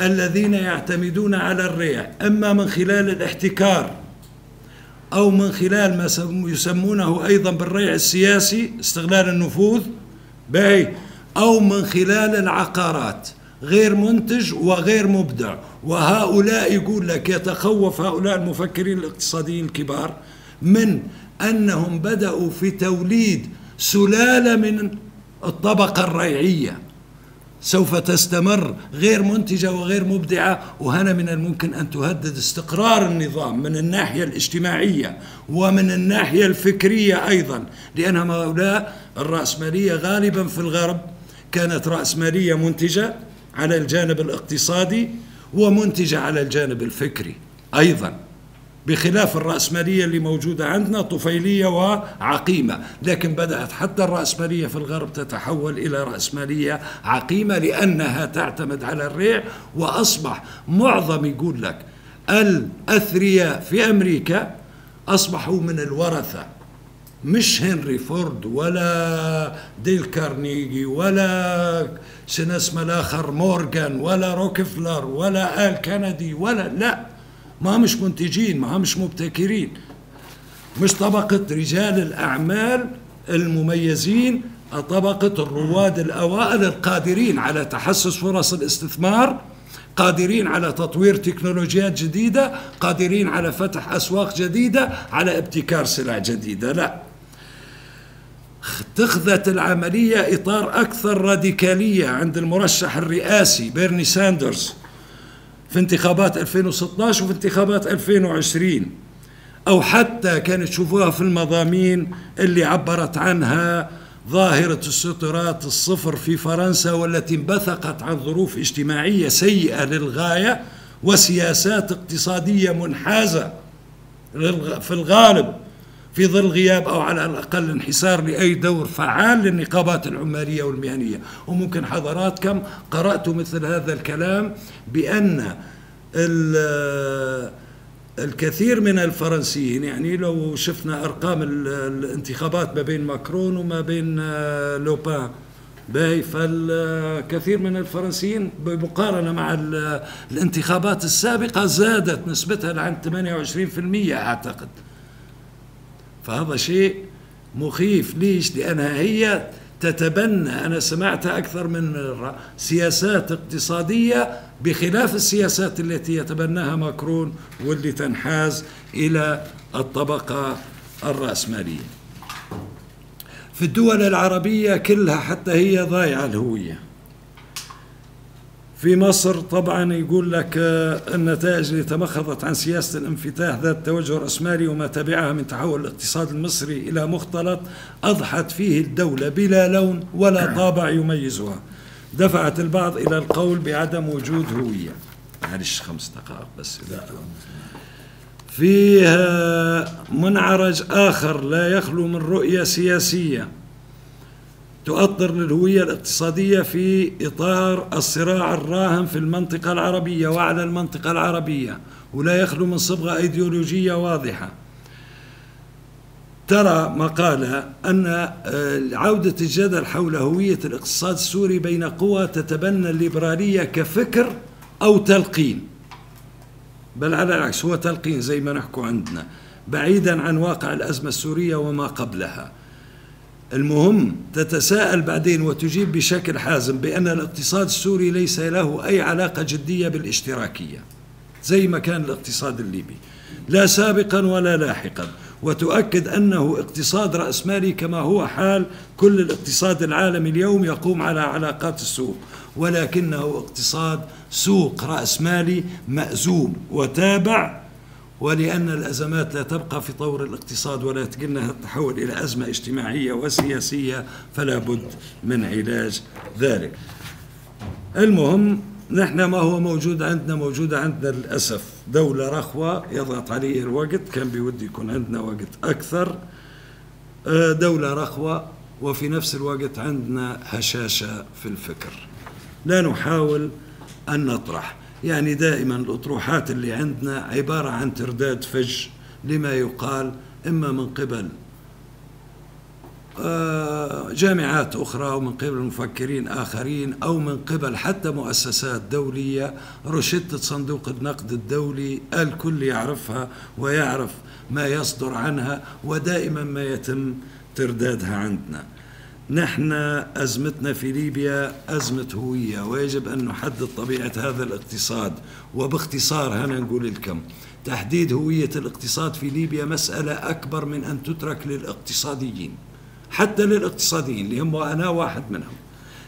الذين يعتمدون على الريع. إما من خلال الاحتكار أو من خلال ما يسمونه أيضا بالريع السياسي استغلال النفوذ باي أو من خلال العقارات. غير منتج وغير مبدع. وهؤلاء يقول لك يتخوف هؤلاء المفكرين الاقتصاديين الكبار من أنهم بدأوا في توليد سلالة من الطبقة الريعية. سوف تستمر غير منتجة وغير مبدعة وهنا من الممكن أن تهدد استقرار النظام من الناحية الاجتماعية ومن الناحية الفكرية أيضا لأن هؤلاء الرأسمالية غالبا في الغرب كانت رأسمالية منتجة على الجانب الاقتصادي ومنتجة على الجانب الفكري أيضا بخلاف الرأسمالية اللي موجودة عندنا طفيلية وعقيمة لكن بدأت حتى الرأسمالية في الغرب تتحول إلى رأسمالية عقيمة لأنها تعتمد على الريع وأصبح معظم يقول لك الأثرياء في أمريكا أصبحوا من الورثة. مش هنري فورد ولا ديل كارنيجي ولا شنو اسمه الآخر مورغان ولا روكفلر ولا آل كندي ولا لا. ما مش منتجين ما مش مبتكرين. مش طبقة رجال الأعمال المميزين طبقة الرواد الأوائل القادرين على تحسس فرص الاستثمار قادرين على تطوير تكنولوجيات جديدة قادرين على فتح أسواق جديدة على ابتكار سلع جديدة. لا. اتخذت العملية إطار أكثر راديكالية عند المرشح الرئاسي بيرني ساندرز في انتخابات 2016 وفي انتخابات 2020 أو حتى كانت تشوفوها في المضامين اللي عبرت عنها ظاهرة السترات الصفر في فرنسا والتي انبثقت عن ظروف اجتماعية سيئة للغاية وسياسات اقتصادية منحازة في الغالب. في ظل غياب أو على الأقل انحسار لأي دور فعال للنقابات العمالية والمهنية. وممكن حضراتكم قرأتوا مثل هذا الكلام بأن الكثير من الفرنسيين يعني لو شفنا أرقام الانتخابات ما بين ماكرون وما بين لوبان باي فالكثير من الفرنسيين بمقارنة مع ال- الانتخابات السابقة زادت نسبتها لعند 28% أعتقد. فهذا شيء مخيف. ليش؟ لأنها هي تتبنى أنا سمعتها أكثر من مرة سياسات اقتصادية بخلاف السياسات التي يتبناها ماكرون واللي تنحاز إلى الطبقة الرأسمالية. في الدول العربية كلها حتى هي ضايعة الهوية. في مصر طبعا يقول لك آه، النتائج اللي تمخضت عن سياسة الانفتاح ذات توجه رأسمالي وما تبعها من تحول الاقتصاد المصري إلى مختلط أضحت فيه الدولة بلا لون ولا طابع يميزها. دفعت البعض إلى القول بعدم وجود هوية. معلش خمس دقائق بس لا فيها منعرج آخر لا يخلو من رؤية سياسية. تؤطر للهوية الاقتصادية في إطار الصراع الراهن في المنطقة العربية وعلى المنطقة العربية ولا يخلو من صبغة أيديولوجية واضحة. ترى مقالة أن آه، عودة الجدل حول هوية الاقتصاد السوري بين قوى تتبنى الليبرالية كفكر أو تلقين. بل على العكس هو تلقين زي ما نحكوا عندنا بعيدا عن واقع الأزمة السورية وما قبلها. المهم تتساءل بعدين وتجيب بشكل حازم بأن الاقتصاد السوري ليس له أي علاقة جدية بالاشتراكية زي ما كان الاقتصاد الليبي لا سابقا ولا لاحقا. وتؤكد أنه اقتصاد رأسمالي كما هو حال كل الاقتصاد العالمي اليوم يقوم على علاقات السوق ولكنه اقتصاد سوق رأسمالي مأزوم وتابع ولأن الأزمات لا تبقى في طور الاقتصاد ولا تقلنها تتحول إلى أزمة اجتماعية وسياسية فلا بد من علاج ذلك. المهم نحن ما هو موجود عندنا؟ موجود عندنا للأسف دولة رخوة يضغط عليه الوقت كان بودي يكون عندنا وقت أكثر. آه، دولة رخوة وفي نفس الوقت عندنا هشاشة في الفكر. لا نحاول أن نطرح. يعني دائما الأطروحات اللي عندنا عبارة عن ترداد فج لما يقال إما من قبل آه، جامعات أخرى أو من قبل مفكرين آخرين أو من قبل حتى مؤسسات دولية روشتة صندوق النقد الدولي الكل يعرفها ويعرف ما يصدر عنها ودائما ما يتم تردادها عندنا. نحن أزمتنا في ليبيا أزمة هوية ويجب أن نحدد طبيعة هذا الاقتصاد. وباختصار هنا نقول لكم تحديد هوية الاقتصاد في ليبيا مسألة أكبر من أن تترك للاقتصاديين حتى للاقتصاديين اللي هم أنا واحد منهم.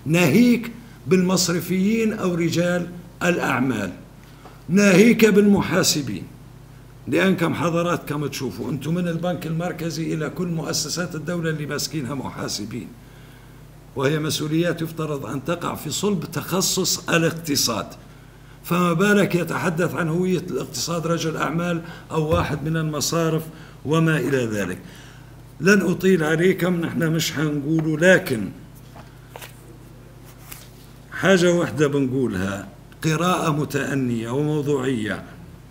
ناهيك بالمصرفيين أو رجال الأعمال. ناهيك بالمحاسبين. لأنكم حضراتكم تشوفوا أنتم من البنك المركزي إلى كل مؤسسات الدولة اللي ماسكينها محاسبين. وهي مسؤوليات يفترض أن تقع في صلب تخصص الاقتصاد. فما بالك يتحدث عن هوية الاقتصاد رجل أعمال أو واحد من المصارف وما إلى ذلك. لن أطيل عليكم نحن مش حنقوله لكن حاجة واحدة بنقولها قراءة متأنية وموضوعية.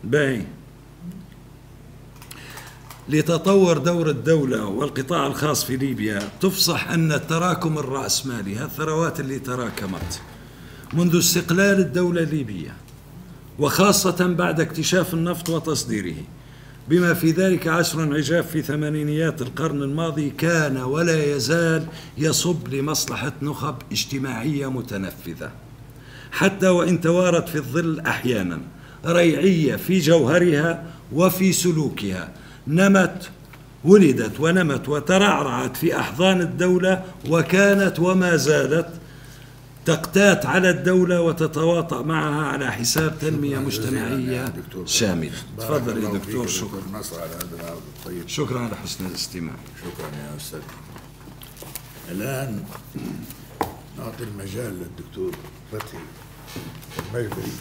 باهي. لتطور دور الدولة والقطاع الخاص في ليبيا تفصح أن التراكم الرأسمالي الثروات اللي تراكمت منذ استقلال الدولة الليبية وخاصة بعد اكتشاف النفط وتصديره بما في ذلك عشر عجاف في ثمانينيات القرن الماضي كان ولا يزال يصب لمصلحة نخب اجتماعية متنفذة. حتى وإن توارت في الظل أحيانا ريعية في جوهرها وفي سلوكها نمت ولدت ونمت وترعرعت في أحضان الدولة وكانت وما زالت تقتات على الدولة وتتواطأ معها على حساب تنمية مجتمعية. دكتور. شاملة تفضل يا دكتور. شكرا نصر على هذا العرض الطيب. شكرا على حسن الاستماع. شكرا يا أستاذ. الآن نعطي المجال للدكتور فتحي الميفري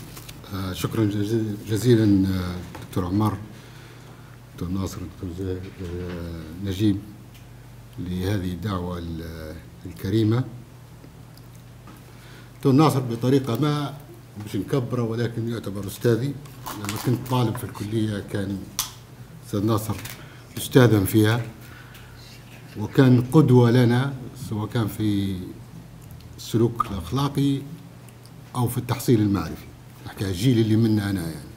آه، شكرا جزي- جزيلا آه، دكتور عمار. دكتور ناصر دكتور زي- آه، نجيب لهذه الدعوة ال- الكريمة. دكتور ناصر بطريقة ما مش نكبره ولكن يعتبر أستاذي. لما كنت طالب في الكلية كان أستاذ ناصر أستاذا فيها وكان قدوة لنا سواء كان في السلوك الأخلاقي أو في التحصيل المعرفي. نحكي الجيل اللي منا أنا يعني.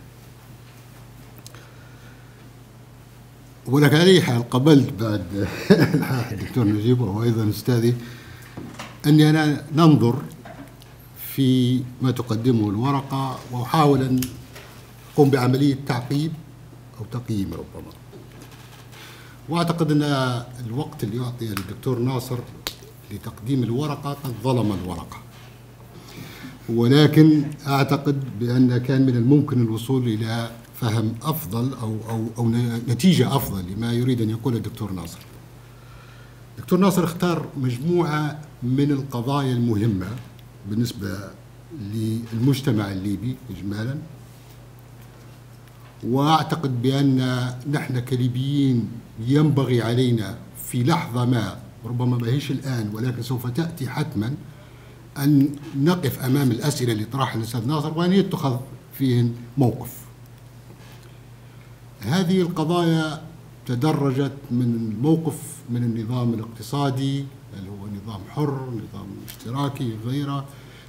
ولكن على أي حال قبلت بعد الدكتور نجيب وهو أيضا أستاذي أني أنا ننظر في ما تقدمه الورقة وأحاول أن أقوم بعملية تعقيب أو تقييم ربما. وأعتقد أن الوقت اللي أعطي للدكتور ناصر لتقديم الورقة قد ظلم الورقة. ولكن أعتقد بأن كان من الممكن الوصول إلى فهم أفضل أو, أو, أو نتيجة أفضل لما يريد أن يقوله الدكتور ناصر. الدكتور ناصر اختار مجموعة من القضايا المهمة بالنسبة للمجتمع الليبي إجمالا. وأعتقد بأن نحن كليبيين ينبغي علينا في لحظة ما ربما ما هيش الآن ولكن سوف تأتي حتما أن نقف أمام الأسئلة اللي طرحها الأستاذ ناصر وأن يتخذ فيهن موقف. هذه القضايا تدرجت من الموقف من النظام الاقتصادي اللي هو نظام حر نظام اشتراكي غيره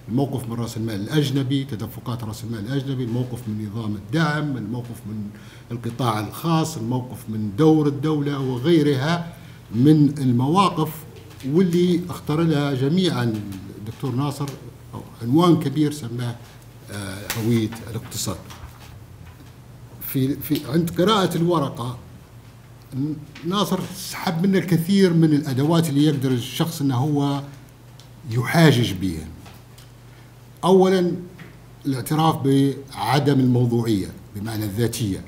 الموقف من رأس المال الأجنبي تدفقات رأس المال الأجنبي. الموقف من نظام الدعم الموقف من القطاع الخاص الموقف من دور الدولة وغيرها من المواقف واللي اختار لها جميعا الدكتور ناصر عنوان كبير سماه آه، هوية الاقتصاد. في في عند قراءة الورقة ناصر سحب منا الكثير من الأدوات اللي يقدر الشخص إنه هو يحاجج بها اولا الاعتراف بعدم الموضوعية بمعنى الذاتية.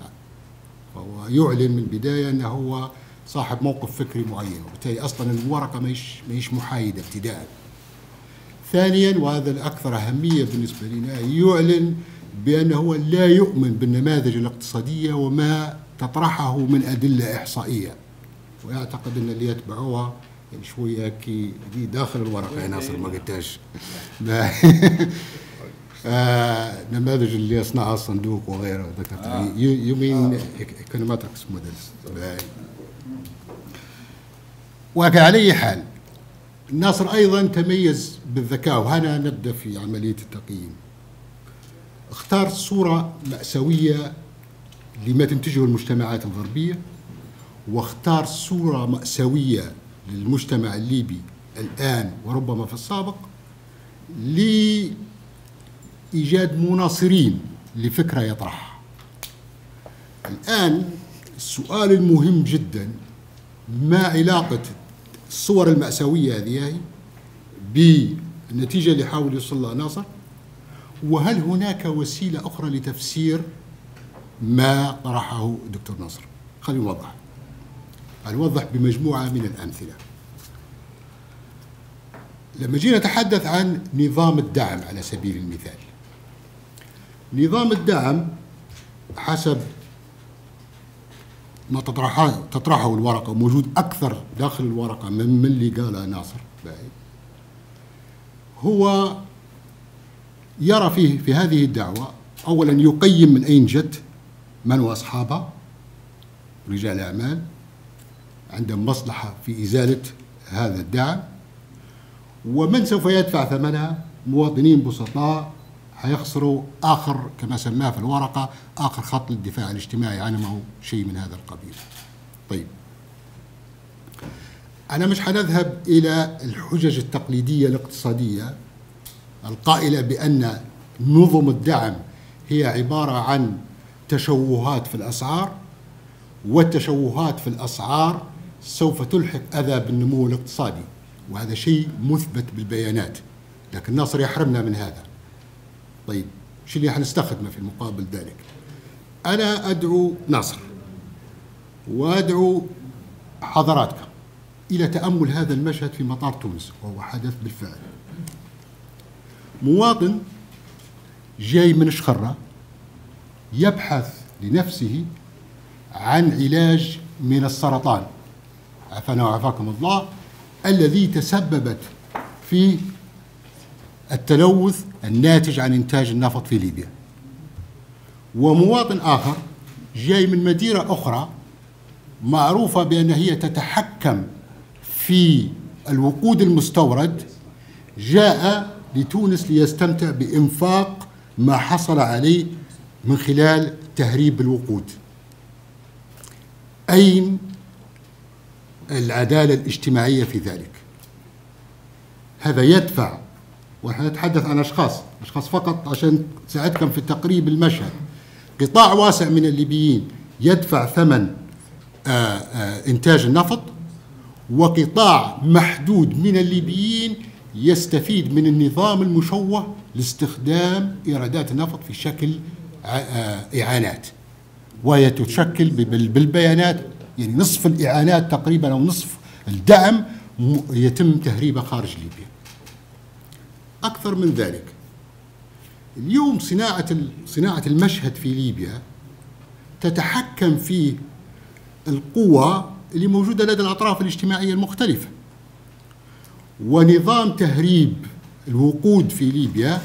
فهو يعلن من البداية إنه هو صاحب موقف فكري معين وبالتالي أصلا الورقة ماهيش ماهيش محايدة ابتداء ثانيا وهذا الأكثر أهمية بالنسبة لنا يعلن بأنه هو لا يؤمن بالنماذج الاقتصادية وما تطرحه من أدلة إحصائية. ويعتقد أن اللي يتبعوها يعني شوية كي دي داخل الورقه يا ناصر ما قلتهاش. آه نماذج اللي يصنعها الصندوق وغيره ذكرت. you mean econometrics models ولكن على اي حال ناصر أيضا تميز بالذكاء وهنا نبدأ في عملية التقييم. اختار صورة مأساوية لما تنتجه المجتمعات الغربية واختار صورة مأساوية للمجتمع الليبي الآن وربما في السابق لإيجاد مناصرين لفكرة يطرحها الآن السؤال المهم جدا ما علاقة الصور المأساوية هذه بالنتيجة اللي حاول يوصل لها ناصر؟ وهل هناك وسيلة أخرى لتفسير ما طرحه الدكتور ناصر؟ خلينا نوضح. نوضح بمجموعة من الأمثلة. لما جينا نتحدث عن نظام الدعم على سبيل المثال. نظام الدعم حسب ما تطرحه تطرحه الورقة موجود أكثر داخل الورقة من, من اللي قاله ناصر هو يرى فيه في هذه الدعوة اولا يقيم من أين جت؟ من واصحابها رجال أعمال؟ عندهم مصلحة في إزالة هذا الدعم؟ ومن سوف يدفع ثمنها مواطنين بسطاء حيخسروا آخر كما سماه في الورقة آخر خط للدفاع الاجتماعي. عنهم أو شيء من هذا القبيل. طيب. أنا مش حنذهب إلى الحجج التقليدية الاقتصادية القائلة بأن نظم الدعم هي عبارة عن تشوهات في الأسعار والتشوهات في الأسعار سوف تلحق أذى بالنمو الاقتصادي وهذا شيء مثبت بالبيانات لكن ناصر يحرمنا من هذا. طيب شو اللي حنستخدمه في المقابل ذلك؟ أنا أدعو ناصر وأدعو حضراتكم إلى تأمل هذا المشهد في مطار تونس وهو حدث بالفعل. مواطن جاي من شخرة يبحث لنفسه عن علاج من السرطان. عافانا وعافاكم الله. الذي تسببت في التلوث الناتج عن إنتاج النفط في ليبيا. ومواطن آخر جاي من مدينة أخرى معروفة بأن هي تتحكم في الوقود المستورد جاء لتونس ليستمتع بإنفاق ما حصل عليه من خلال تهريب الوقود. أين العدالة الاجتماعية في ذلك؟ هذا يدفع ونحن نتحدث عن أشخاص أشخاص فقط عشان تساعدكم في تقريب المشهد. قطاع واسع من الليبيين يدفع ثمن آآ آآ إنتاج النفط وقطاع محدود من الليبيين يستفيد من النظام المشوه لاستخدام إيرادات النفط في شكل إعانات. وهي تشكل بالبيانات يعني نصف الإعانات تقريبا أو نصف الدعم يتم تهريبه خارج ليبيا. أكثر من ذلك اليوم صناعة صناعة المشهد في ليبيا تتحكم في القوى اللي موجودة لدى الأطراف الاجتماعية المختلفة. ونظام تهريب الوقود في ليبيا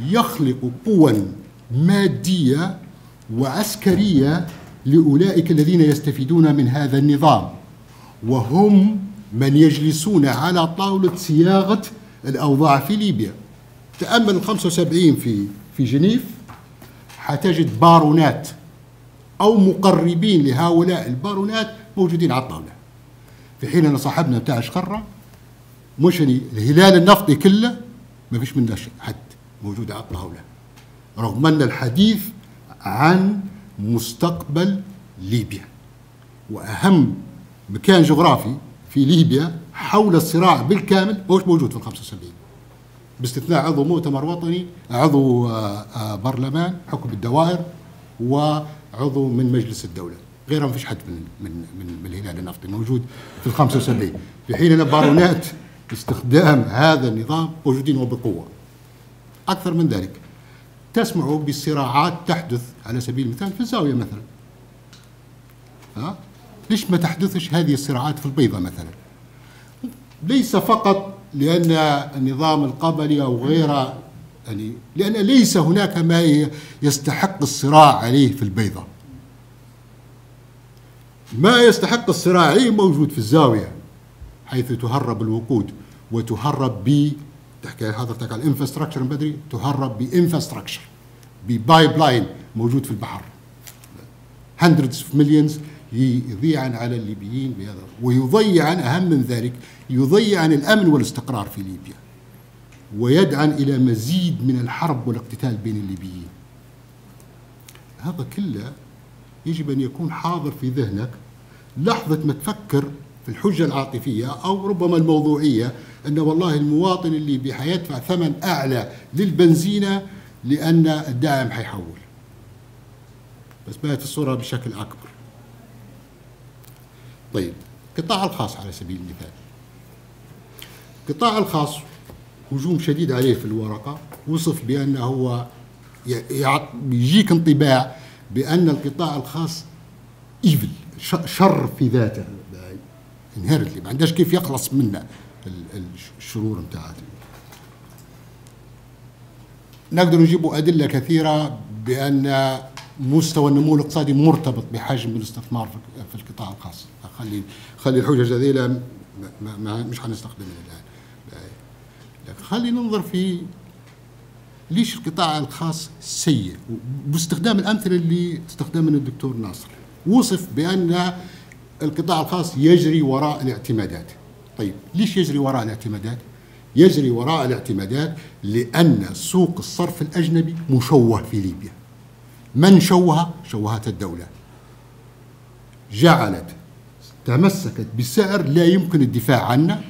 يخلق قوى مادية وعسكرية لأولئك الذين يستفيدون من هذا النظام. وهم من يجلسون على طاولة صياغة الأوضاع في ليبيا. تأمل ال 75 في في جنيف. حتجد بارونات أو مقربين لهؤلاء البارونات موجودين على الطاولة. في حين أن صاحبنا بتاع شخرة مش الهلال النفطي كله ما فيش منه حد موجود على الطاولة رغم أن الحديث عن مستقبل ليبيا وأهم مكان جغرافي في ليبيا حول الصراع بالكامل مش موجود في ال 75 باستثناء عضو مؤتمر وطني عضو آه، آه، برلمان حكم الدوائر وعضو من مجلس الدولة. غيرهم ما فيش حد من من, من الهلال النفطي موجود في ال 75 في حين أن بارونات استخدام هذا النظام موجودين وبقوة. أكثر من ذلك تسمع بصراعات تحدث على سبيل المثال في الزاوية مثلا. ها؟ ليش ما تحدثش هذه الصراعات في البيضة مثلا؟ ليس فقط لأن النظام القبلي أو غيره يعني لأن ليس هناك ما يستحق الصراع عليه في البيضة. ما يستحق الصراع عليه موجود في الزاوية؟ حيث تهرب الوقود. وتهرب ب تحكي حضرتك على ال infrastructure بدري تهرب ب infrastructure ب pipeline موجود في البحر. Hundreds of millions يضيع على الليبيين بهذا ويضيع أهم من ذلك يضيع عن الأمن والاستقرار في ليبيا ويدعى إلى مزيد من الحرب والاقتتال بين الليبيين. هذا كله يجب أن يكون حاضر في ذهنك لحظة ما تفكر في الحجة العاطفية أو ربما الموضوعية أن والله المواطن الليبي حيدفع ثمن أعلى للبنزينة لأن الدعم حيحول. بس بقت الصورة بشكل أكبر. طيب القطاع الخاص على سبيل المثال. القطاع الخاص هجوم شديد عليه في الورقة وصف بأنه هو يجيك انطباع بأن القطاع الخاص ايفل شر في ذاته. انهيرتلي ما عندهاش كيف يخلص منه. الشرور بتاعته نقدر نجيب أدلة كثيرة بأن مستوى النمو الاقتصادي مرتبط بحجم الاستثمار في القطاع الخاص. خلي خلي الحجج ما مش حنستخدمها الآن. لكن خلي ننظر في ليش القطاع الخاص سيء. باستخدام الأمثلة اللي استخدمها الدكتور ناصر وصف بأن القطاع الخاص يجري وراء الاعتمادات. طيب ليش يجري وراء الاعتمادات؟ يجري وراء الاعتمادات لأن سوق الصرف الأجنبي مشوه في ليبيا. من شوه؟ شوهت الدولة. جعلت تمسكت بسعر لا يمكن الدفاع عنه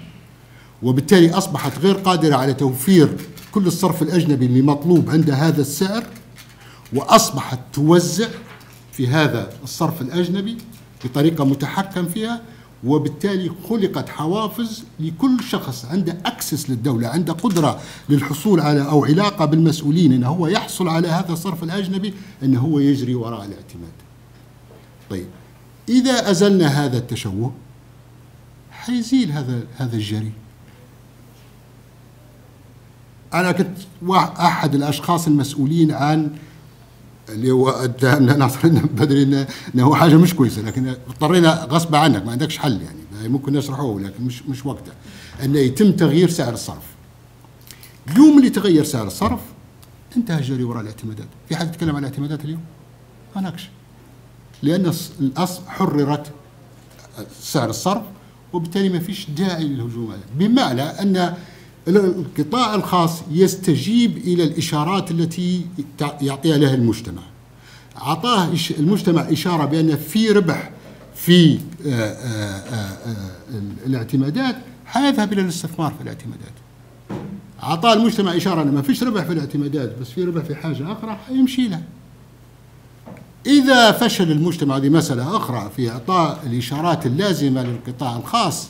وبالتالي أصبحت غير قادرة على توفير كل الصرف الأجنبي اللي مطلوب عند هذا السعر وأصبحت توزع في هذا الصرف الأجنبي بطريقة متحكم فيها وبالتالي خلقت حوافز لكل شخص عنده اكسس للدولة عنده قدرة للحصول على أو علاقة بالمسؤولين إنه هو يحصل على هذا الصرف الأجنبي إنه هو يجري وراء الاعتماد. طيب إذا أزلنا هذا التشوه حيزيل هذا هذا الجري. أنا كنت أحد الأشخاص المسؤولين عن اللي هو اتهمنا ناصر بدري إنه هو حاجة مش كويسة لكن اضطرينا غصب عنك ما عندكش حل يعني. ممكن نشرحه لكن مش مش وقته انه يتم تغيير سعر الصرف. يوم اللي تغير سعر الصرف انتهى الجري وراء الاعتمادات. في حد يتكلم عن الاعتمادات اليوم؟ ما ناقش. لأن الاصل حررت سعر الصرف وبالتالي ما فيش داعي للهجوم عليه. بمعنى أن القطاع الخاص يستجيب إلى الإشارات التي يعطيها له المجتمع. أعطاه إش- المجتمع إشارة بأن في ربح في آه، آه، آه، الاعتمادات. حيذهب إلى الاستثمار في الاعتمادات. أعطاه المجتمع إشارة أن ما فيش ربح في الاعتمادات بس في ربح في حاجة أخرى حيمشي لها. إذا فشل المجتمع هذه مسألة أخرى في إعطاء الإشارات اللازمة للقطاع الخاص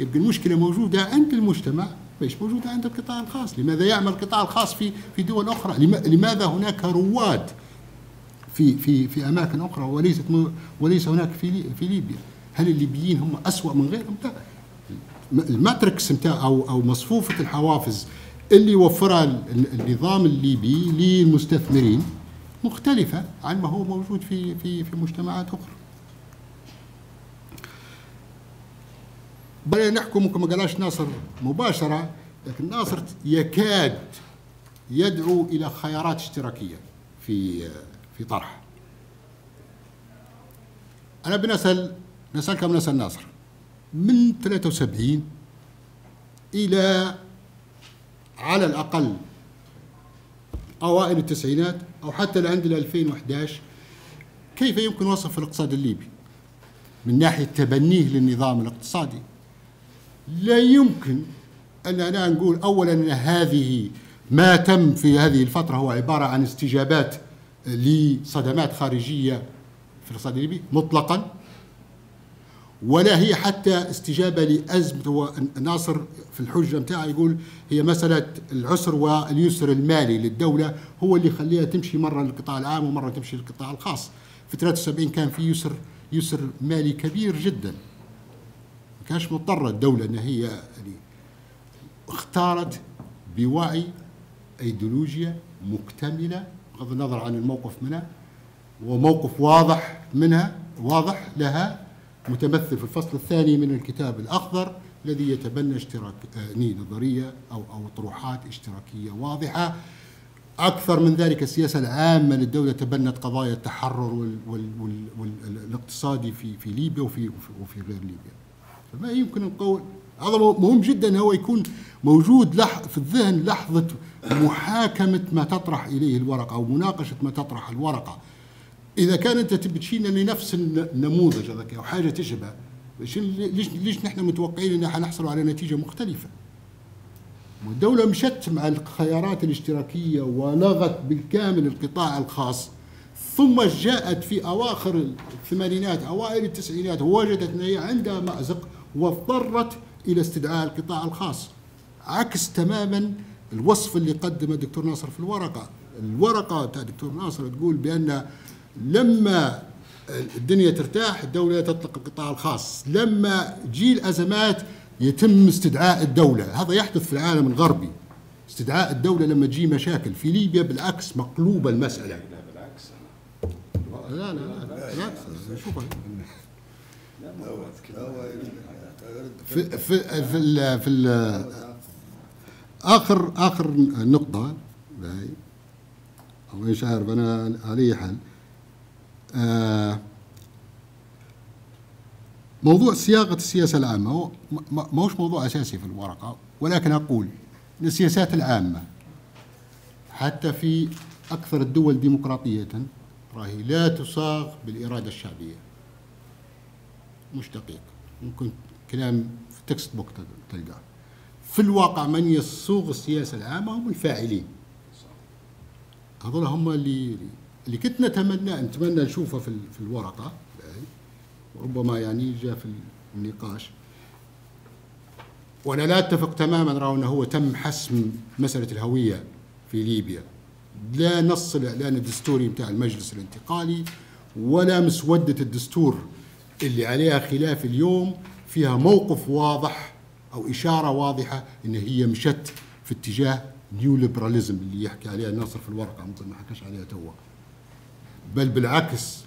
يبقى المشكلة موجودة عند المجتمع. ليش موجودة عند القطاع الخاص. لماذا يعمل القطاع الخاص في في دول أخرى؟ لما- لماذا هناك رواد في في في أماكن أخرى وليست وليس هناك في في ليبيا؟ هل الليبيين هم أسوأ من غيرهم؟ لا. الماتريكس متاع أو أو مصفوفة الحوافز اللي وفرها ال- النظام الليبي للمستثمرين مختلفة عن ما هو موجود في في في مجتمعات أخرى. بل نحكم كما قالش ناصر مباشرة لكن ناصر يكاد يدعو إلى خيارات اشتراكية في في طرح. أنا بنسأل نسالكم نسأل ناصر من 73 إلى على الأقل أوائل التسعينات أو حتى لعند 2011 كيف يمكن وصف الاقتصاد الليبي من ناحية تبنيه للنظام الاقتصادي لا يمكن أننا نقول أولا أن هذه ما تم في هذه الفترة هو عبارة عن استجابات لصدمات خارجية في الاقتصاد الليبي مطلقا ولا هي حتى استجابة لأزمة هو ناصر في الحجة متاعه يقول هي مسألة العسر واليسر المالي للدولة هو اللي يخليها تمشي مرة للقطاع العام ومرة تمشي للقطاع الخاص. في 73 كان في يسر يسر مالي كبير جدا. كانش مضطرة الدولة أن هي يعني اختارت بوعي ايديولوجيا مكتملة بغض النظر عن الموقف منها وموقف واضح منها واضح لها متمثل في الفصل الثاني من الكتاب الأخضر الذي يتبنى اشتراك آه، ني نظرية أو أو طروحات اشتراكية واضحة. أكثر من ذلك السياسة العامة للدولة تبنت قضايا التحرر وال وال وال والاقتصادي في في ليبيا وفي, وفي غير ليبيا. فما يمكن نقول هذا مهم جدا هو يكون موجود لح في الذهن لحظة محاكمة ما تطرح إليه الورقة أو مناقشة ما تطرح الورقة. إذا كان أنت تبي تشيلنا لنفس النموذج هذاك أو حاجة تشبه ليش ليش نحن متوقعين إن حنحصل على نتيجة مختلفة؟ والدولة مشت مع الخيارات الاشتراكية ولغت بالكامل القطاع الخاص ثم جاءت في أواخر الثمانينات أوائل التسعينات ووجدت أن هي عندها مأزق واضطرت إلى استدعاء القطاع الخاص عكس تماما الوصف اللي قدمه الدكتور ناصر في الورقة. الورقة بتاع الدكتور ناصر تقول بأن لما الدنيا ترتاح الدولة تطلق القطاع الخاص. لما تجي الأزمات يتم استدعاء الدولة. هذا يحدث في العالم الغربي. استدعاء الدولة لما تجي مشاكل. في ليبيا بالعكس مقلوبة المسألة. لا بالعكس. لا لا لا بالعكس. شوف في في في ال في ال آخر آخر نقطة باي. أو مش عارف أنا على اي حال آه موضوع صياغة السياسة العامة هو ما ما هوش موضوع أساسي في الورقة ولكن أقول إن السياسات العامة حتى في أكثر الدول ديمقراطية راهي لا تصاغ بالإرادة الشعبية. مش دقيق ممكن كلام في التكست بوك تلقاه. في الواقع من يصوغ السياسة العامة هم الفاعلين. هذول هم اللي اللي كنت نتمنى نتمنى نشوفه في في الورقة ربما يعني جاء في النقاش. وأنا لا أتفق تماما راهو انه هو تم حسم مسألة الهوية في ليبيا. لا نص الاعلان الدستوري بتاع المجلس الانتقالي ولا مسودة الدستور اللي عليها خلاف اليوم فيها موقف واضح أو إشارة واضحة إن هي مشت في اتجاه نيو ليبراليزم اللي يحكي عليها ناصر في الورقة ممكن ما حكاش عليها توا. بل بالعكس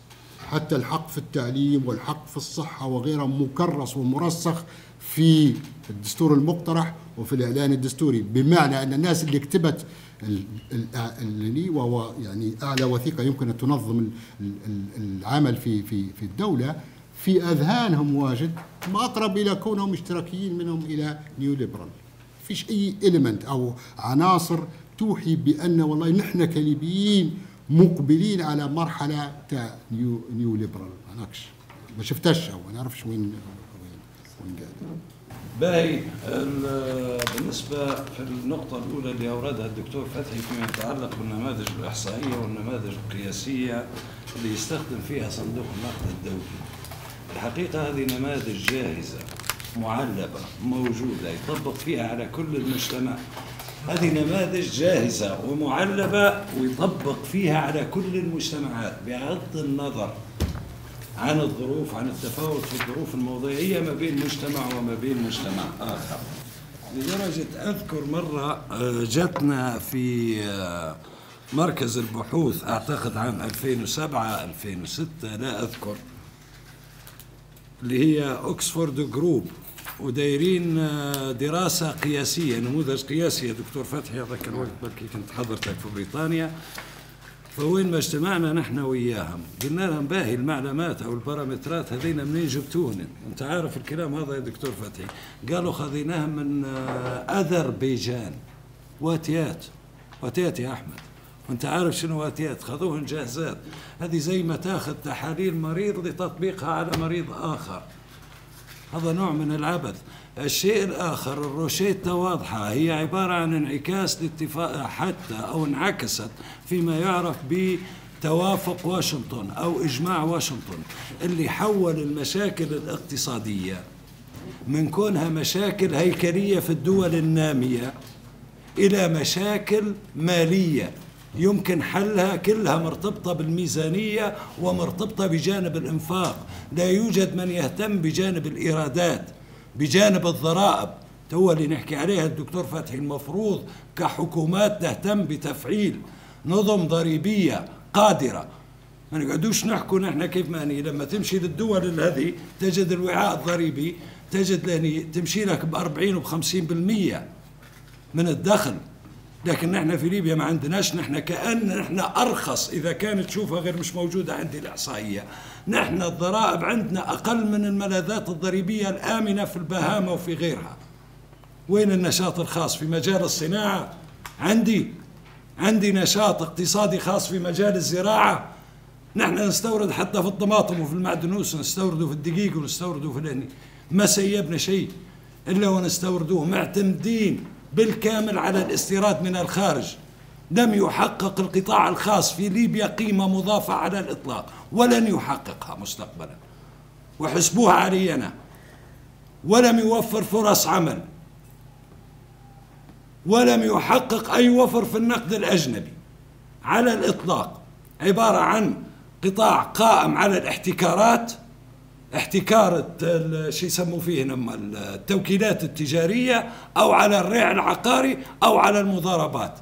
حتى الحق في التعليم والحق في الصحة وغيرها مكرس ومرسخ في الدستور المقترح وفي الإعلان الدستوري بمعنى أن الناس اللي كتبت ال- ال- اللي وهو يعني أعلى وثيقة يمكن أن تنظم ال- ال- العمل في في في الدولة في أذهانهم واجد ما أقرب إلى كونهم اشتراكيين منهم إلى neoliberal فيش أي element أو عناصر توحي بأن والله نحن كليبيين مقبلين على مرحلة تاع neo neoliberal معناكش ما شفتش أو ما نعرفش وين وين وين قاعد. باهي ال- بالنسبة في النقطة الأولى اللي أوردها الدكتور فتحي فيما يتعلق بالنماذج الإحصائية والنماذج القياسية اللي يستخدم فيها صندوق النقد الدولي. الحقيقة هذه نماذج جاهزة معلبة موجودة يطبق فيها على كل المجتمع. هذه نماذج جاهزة ومعلبة ويطبق فيها على كل المجتمعات بغض النظر عن الظروف عن التفاوت في الظروف الموضعية ما بين مجتمع وما بين مجتمع آخر. لدرجة أذكر مرة آه، جاتنا في آه، مركز البحوث أعتقد عام 2007 2006 لا أذكر. اللي هي أكسفورد جروب ودايرين آه، دراسة قياسية نموذج قياسي. يا دكتور فتحي هذاك الوقت بلكي كنت حضرتك في بريطانيا. فوين ما اجتمعنا نحن وياهم. قلنا لهم باهي المعلومات أو البارامترات هذينا منين جبتوهن؟ أنت عارف الكلام هذا يا دكتور فتحي. قالوا خذيناها من آه، أذربيجان. واتيات. واتيات يا أحمد. وانت عارف شنو واتيات خذوهن جاهزات. هذه زي ما تاخذ تحاليل مريض لتطبيقها على مريض آخر. هذا نوع من العبث. الشيء الآخر الروشيتا واضحة. هي عبارة عن انعكاس لاتفاق حتى أو انعكست فيما يعرف بتوافق واشنطن أو إجماع واشنطن اللي حول المشاكل الاقتصادية. من كونها مشاكل هيكلية في الدول النامية إلى مشاكل مالية. يمكن حلها كلها مرتبطة بالميزانية ومرتبطة بجانب الإنفاق. لا يوجد من يهتم بجانب الإيرادات بجانب الضرائب. تو اللي نحكي عليها الدكتور فتحي المفروض كحكومات تهتم بتفعيل نظم ضريبية قادرة. ما نقعدوش نحكوا نحن كيف ماني لما تمشي للدول هذه تجد الوعاء الضريبي تجد يعني تمشي لك ب 40 وب 50% من الدخل. لكن نحن في ليبيا ما عندناش نحن كأن نحن أرخص. إذا كانت تشوفها غير مش موجودة عندي الإحصائية. نحن الضرائب عندنا أقل من الملاذات الضريبية الآمنة في البهامة وفي غيرها. وين النشاط الخاص؟ في مجال الصناعة؟ عندي. عندي نشاط اقتصادي خاص في مجال الزراعة. نحن نستورد حتى في الطماطم وفي المعدنوس نستورده في الدقيق ونستورده في الهني. ما سيبنا شيء إلا ونستوردوه معتمدين. بالكامل على الاستيراد من الخارج. لم يحقق القطاع الخاص في ليبيا قيمة مضافة على الإطلاق ولن يحققها مستقبلا. وحسبوها علي أنا ولم يوفر فرص عمل. ولم يحقق أي وفر في النقد الأجنبي. على الإطلاق. عبارة عن قطاع قائم على الاحتكارات احتكار شو يسموا فيه التوكيلات التجارية أو على الريع العقاري أو على المضاربات.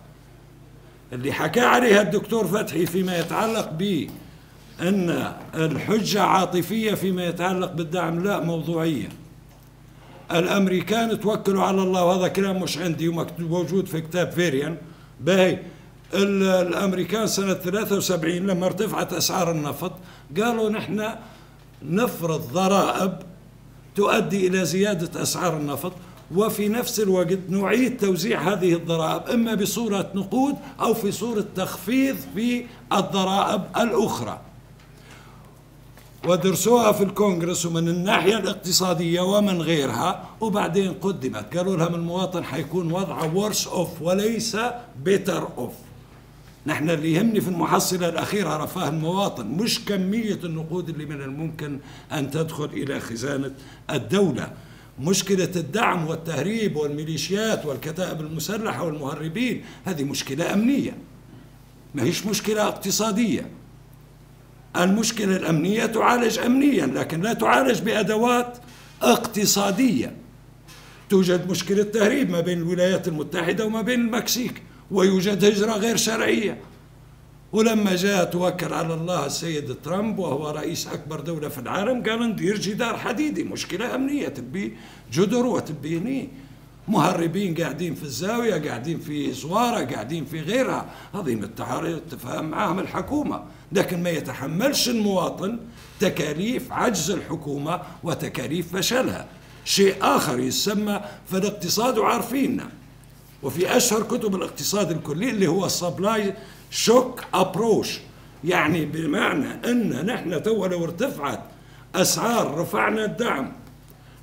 اللي حكى عليها الدكتور فتحي فيما يتعلق ب أن الحجة عاطفية فيما يتعلق بالدعم لا موضوعية. الأمريكان توكلوا على الله وهذا كلام مش عندي ومكتوب موجود في كتاب فيريان. باهي ال- الأمريكان سنة 73 لما ارتفعت أسعار النفط قالوا نحن نفرض ضرائب تؤدي إلى زيادة أسعار النفط وفي نفس الوقت نعيد توزيع هذه الضرائب إما بصورة نقود أو في صورة تخفيض في الضرائب الأخرى. ودرسوها في الكونغرس ومن الناحية الاقتصادية ومن غيرها وبعدين قدمت. قالوا لهم المواطن حيكون وضعه worse off وليس better off. نحن اللي يهمني في المحصلة الأخيرة رفاه المواطن مش كمية النقود اللي من الممكن أن تدخل إلى خزانة الدولة. مشكلة الدعم والتهريب والميليشيات والكتائب المسلحة والمهربين هذه مشكلة أمنية. ما هيش مشكلة اقتصادية. المشكلة الأمنية تعالج أمنيا لكن لا تعالج بأدوات اقتصادية. توجد مشكلة تهريب ما بين الولايات المتحدة وما بين المكسيك. ويوجد هجرة غير شرعية. ولما جاء توكل على الله السيد ترامب وهو رئيس أكبر دولة في العالم قال ندير جدار حديدي مشكلة أمنية تبي جدر وتبي هني. مهربين قاعدين في الزاوية قاعدين في زوارة قاعدين في غيرها. هذه من التفاهم معهم الحكومة. لكن ما يتحملش المواطن تكاليف عجز الحكومة وتكاليف فشلها. شيء آخر يسمى في الاقتصاد وعارفيننا وفي أشهر كتب الاقتصاد الكلي اللي هو ال supply shock approach يعني بمعنى أن نحن تو لو ارتفعت أسعار رفعنا الدعم.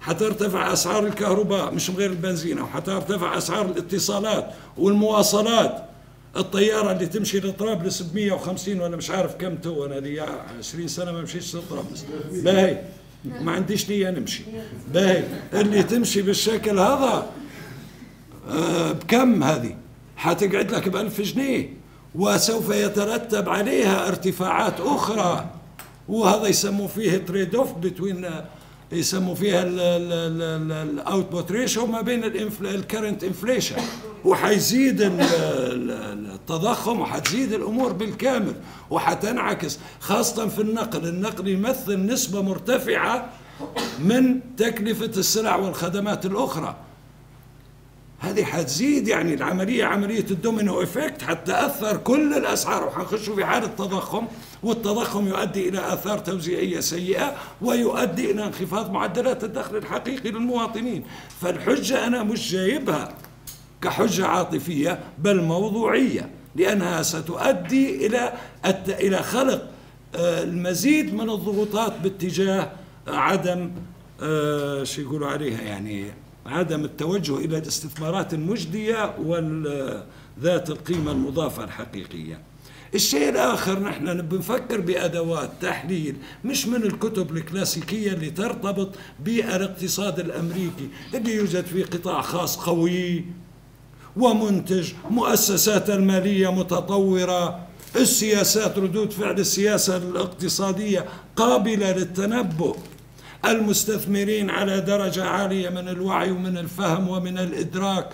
حترتفع أسعار الكهرباء مش غير البنزين وحترتفع أسعار الاتصالات والمواصلات. الطيارة اللي تمشي لطرابلس ب 150 ولا مش عارف كم تو أنا لي 20 سنة ما مشيتش لطرابلس. باهي. ما عنديش نية نمشي. باهي. اللي تمشي بالشكل هذا بكم هذه؟ حتقعد لك بألف جنيه. وسوف يترتب عليها ارتفاعات أخرى. وهذا يسموا فيه trade-off between يسموا فيها ال output ratio ما بين ال current inflation وحيزيد ال- ال- التضخم وحتزيد الأمور بالكامل. وحتنعكس خاصة في النقل. النقل يمثل نسبة مرتفعة من تكلفة السلع والخدمات الأخرى. هذه حتزيد يعني العملية عملية ال domino effect حتأثر كل الأسعار وحنخش في حالة تضخم والتضخم يؤدي إلى آثار توزيعية سيئة ويؤدي إلى انخفاض معدلات الدخل الحقيقي للمواطنين فالحجة أنا مش جايبها كحجة عاطفية بل موضوعية لأنها ستؤدي إلى. إلى خلق آه، المزيد من الضغوطات باتجاه عدم آه، شو يقولوا عليها يعني عدم التوجه إلى الاستثمارات المجدية وذات القيمة المضافة الحقيقية. الشيء الآخر نحن بنفكر بأدوات تحليل مش من الكتب الكلاسيكية اللي ترتبط بالاقتصاد الأمريكي اللي يوجد فيه قطاع خاص قوي ومنتج مؤسسات المالية متطورة السياسات ردود فعل السياسة الاقتصادية قابلة للتنبؤ. المستثمرين على درجة عالية من الوعي ومن الفهم ومن الإدراك.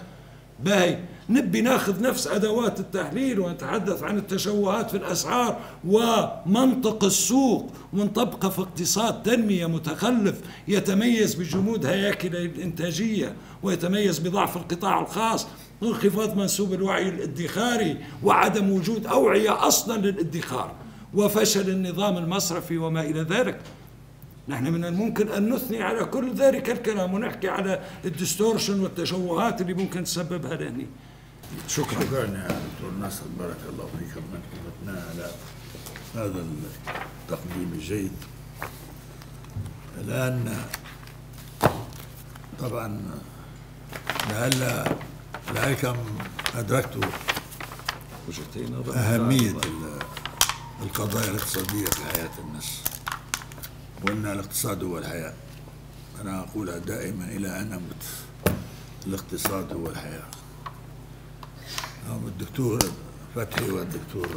باهي نبي ناخذ نفس أدوات التحليل ونتحدث عن التشوهات في الأسعار ومنطق السوق ونطبقه في اقتصاد تنمية متخلف يتميز بجمود هياكل الإنتاجية ويتميز بضعف القطاع الخاص وانخفاض منسوب الوعي الادخاري وعدم وجود أوعية أصلا للادخار وفشل النظام المصرفي وما إلى ذلك. نحن من الممكن أن نثني على كل ذلك الكلام ونحكي على الديستورشن والتشوهات اللي ممكن تسببها لهني. شكرا. شكرا يا دكتور ناصر بارك الله فيك. من قدرتنا على هذا التقديم الجيد. الآن طبعا لعل لعلكم أدركتوا أهمية ال- القضايا الاقتصادية في حياة الناس. وأن الاقتصاد هو الحياة. أنا أقولها دائما إلى أن أموت. الاقتصاد هو الحياة. الدكتور فتحي والدكتور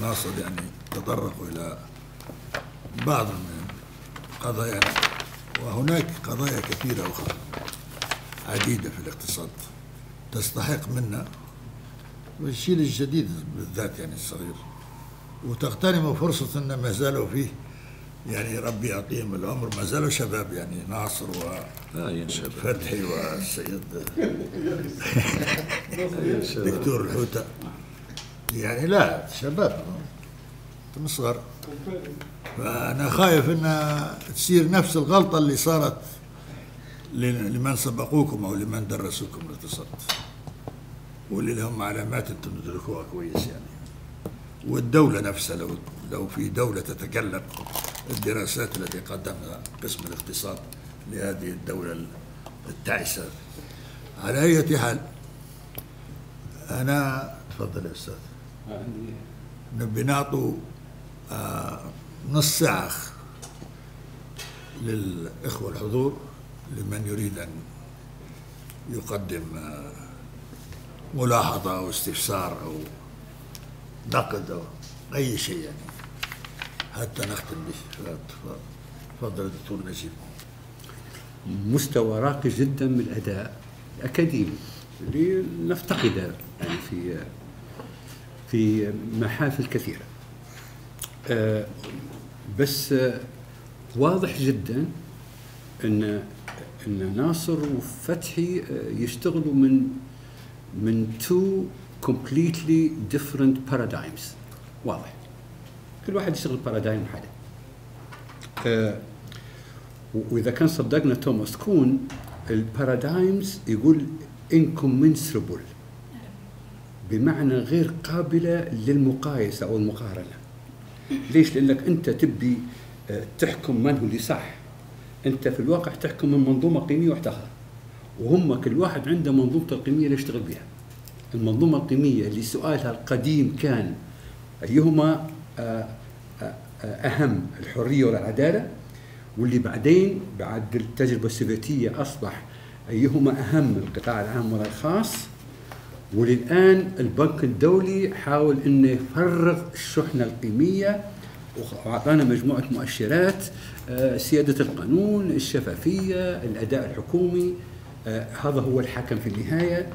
ناصر يعني تطرقوا إلى بعض من قضايانا وهناك قضايا كثيرة أخرى عديدة في الاقتصاد تستحق منا. والشيء الجديد بالذات يعني الصغير. وتغتنموا فرصة أن ما زالوا فيه يعني ربي يعطيهم العمر. ما زالوا شباب يعني ناصر لا يا شباب. وفتحي والسيد دكتور الحوتة. يعني لا شباب. أنتم صغار. فأنا خايف أنها تصير نفس الغلطة اللي صارت ل- لمن سبقوكم أو لمن درسوكم الاقتصاد واللي لهم علامات أنتم تدركوها كويس يعني. والدولة نفسها لو لو في دولة تتكلم الدراسات التي قدمها قسم الاقتصاد لهذه الدولة التعسة. على أي حال أنا تفضل يا أستاذ. نبي نعطوا آه، نص ساعة للإخوة الحضور لمن يريد أن يقدم آه، ملاحظة أو استفسار أو نقد أو أي شيء يعني. حتى نختم به تفضل. دكتور نجيب. مستوى راقي جدا من الاداء الأكاديمي. اللي نفتقده يعني في في محافل كثيرة. آه، بس واضح جدا أن أن ناصر وفتحي آه، يشتغلوا من من تو completely different paradigms. واضح. كل واحد يشتغل بارادايم حاله آه، وإذا كان صدقنا توماس كون البارادايمز يقول incommensurable. بمعنى غير قابلة للمقايسة أو المقارنة. ليش؟ لأنك أنت تبي آه، تحكم من هو اللي صح. أنت في الواقع تحكم من منظومة قيمية واحدة أخرى وهم كل واحد عنده منظومته القيمية اللي يشتغل بها المنظومة القيمية اللي سؤالها القديم كان أيهما أهم الحرية ولا العداله واللي بعدين بعد التجربة السوفيتية أصبح أيهما أهم القطاع العام ولا الخاص. وللآن البنك الدولي حاول إنه يفرغ الشحنة القيمية وأعطانا مجموعة مؤشرات آه، سيادة القانون، الشفافية، الأداء الحكومي آه، هذا هو الحكم في النهاية.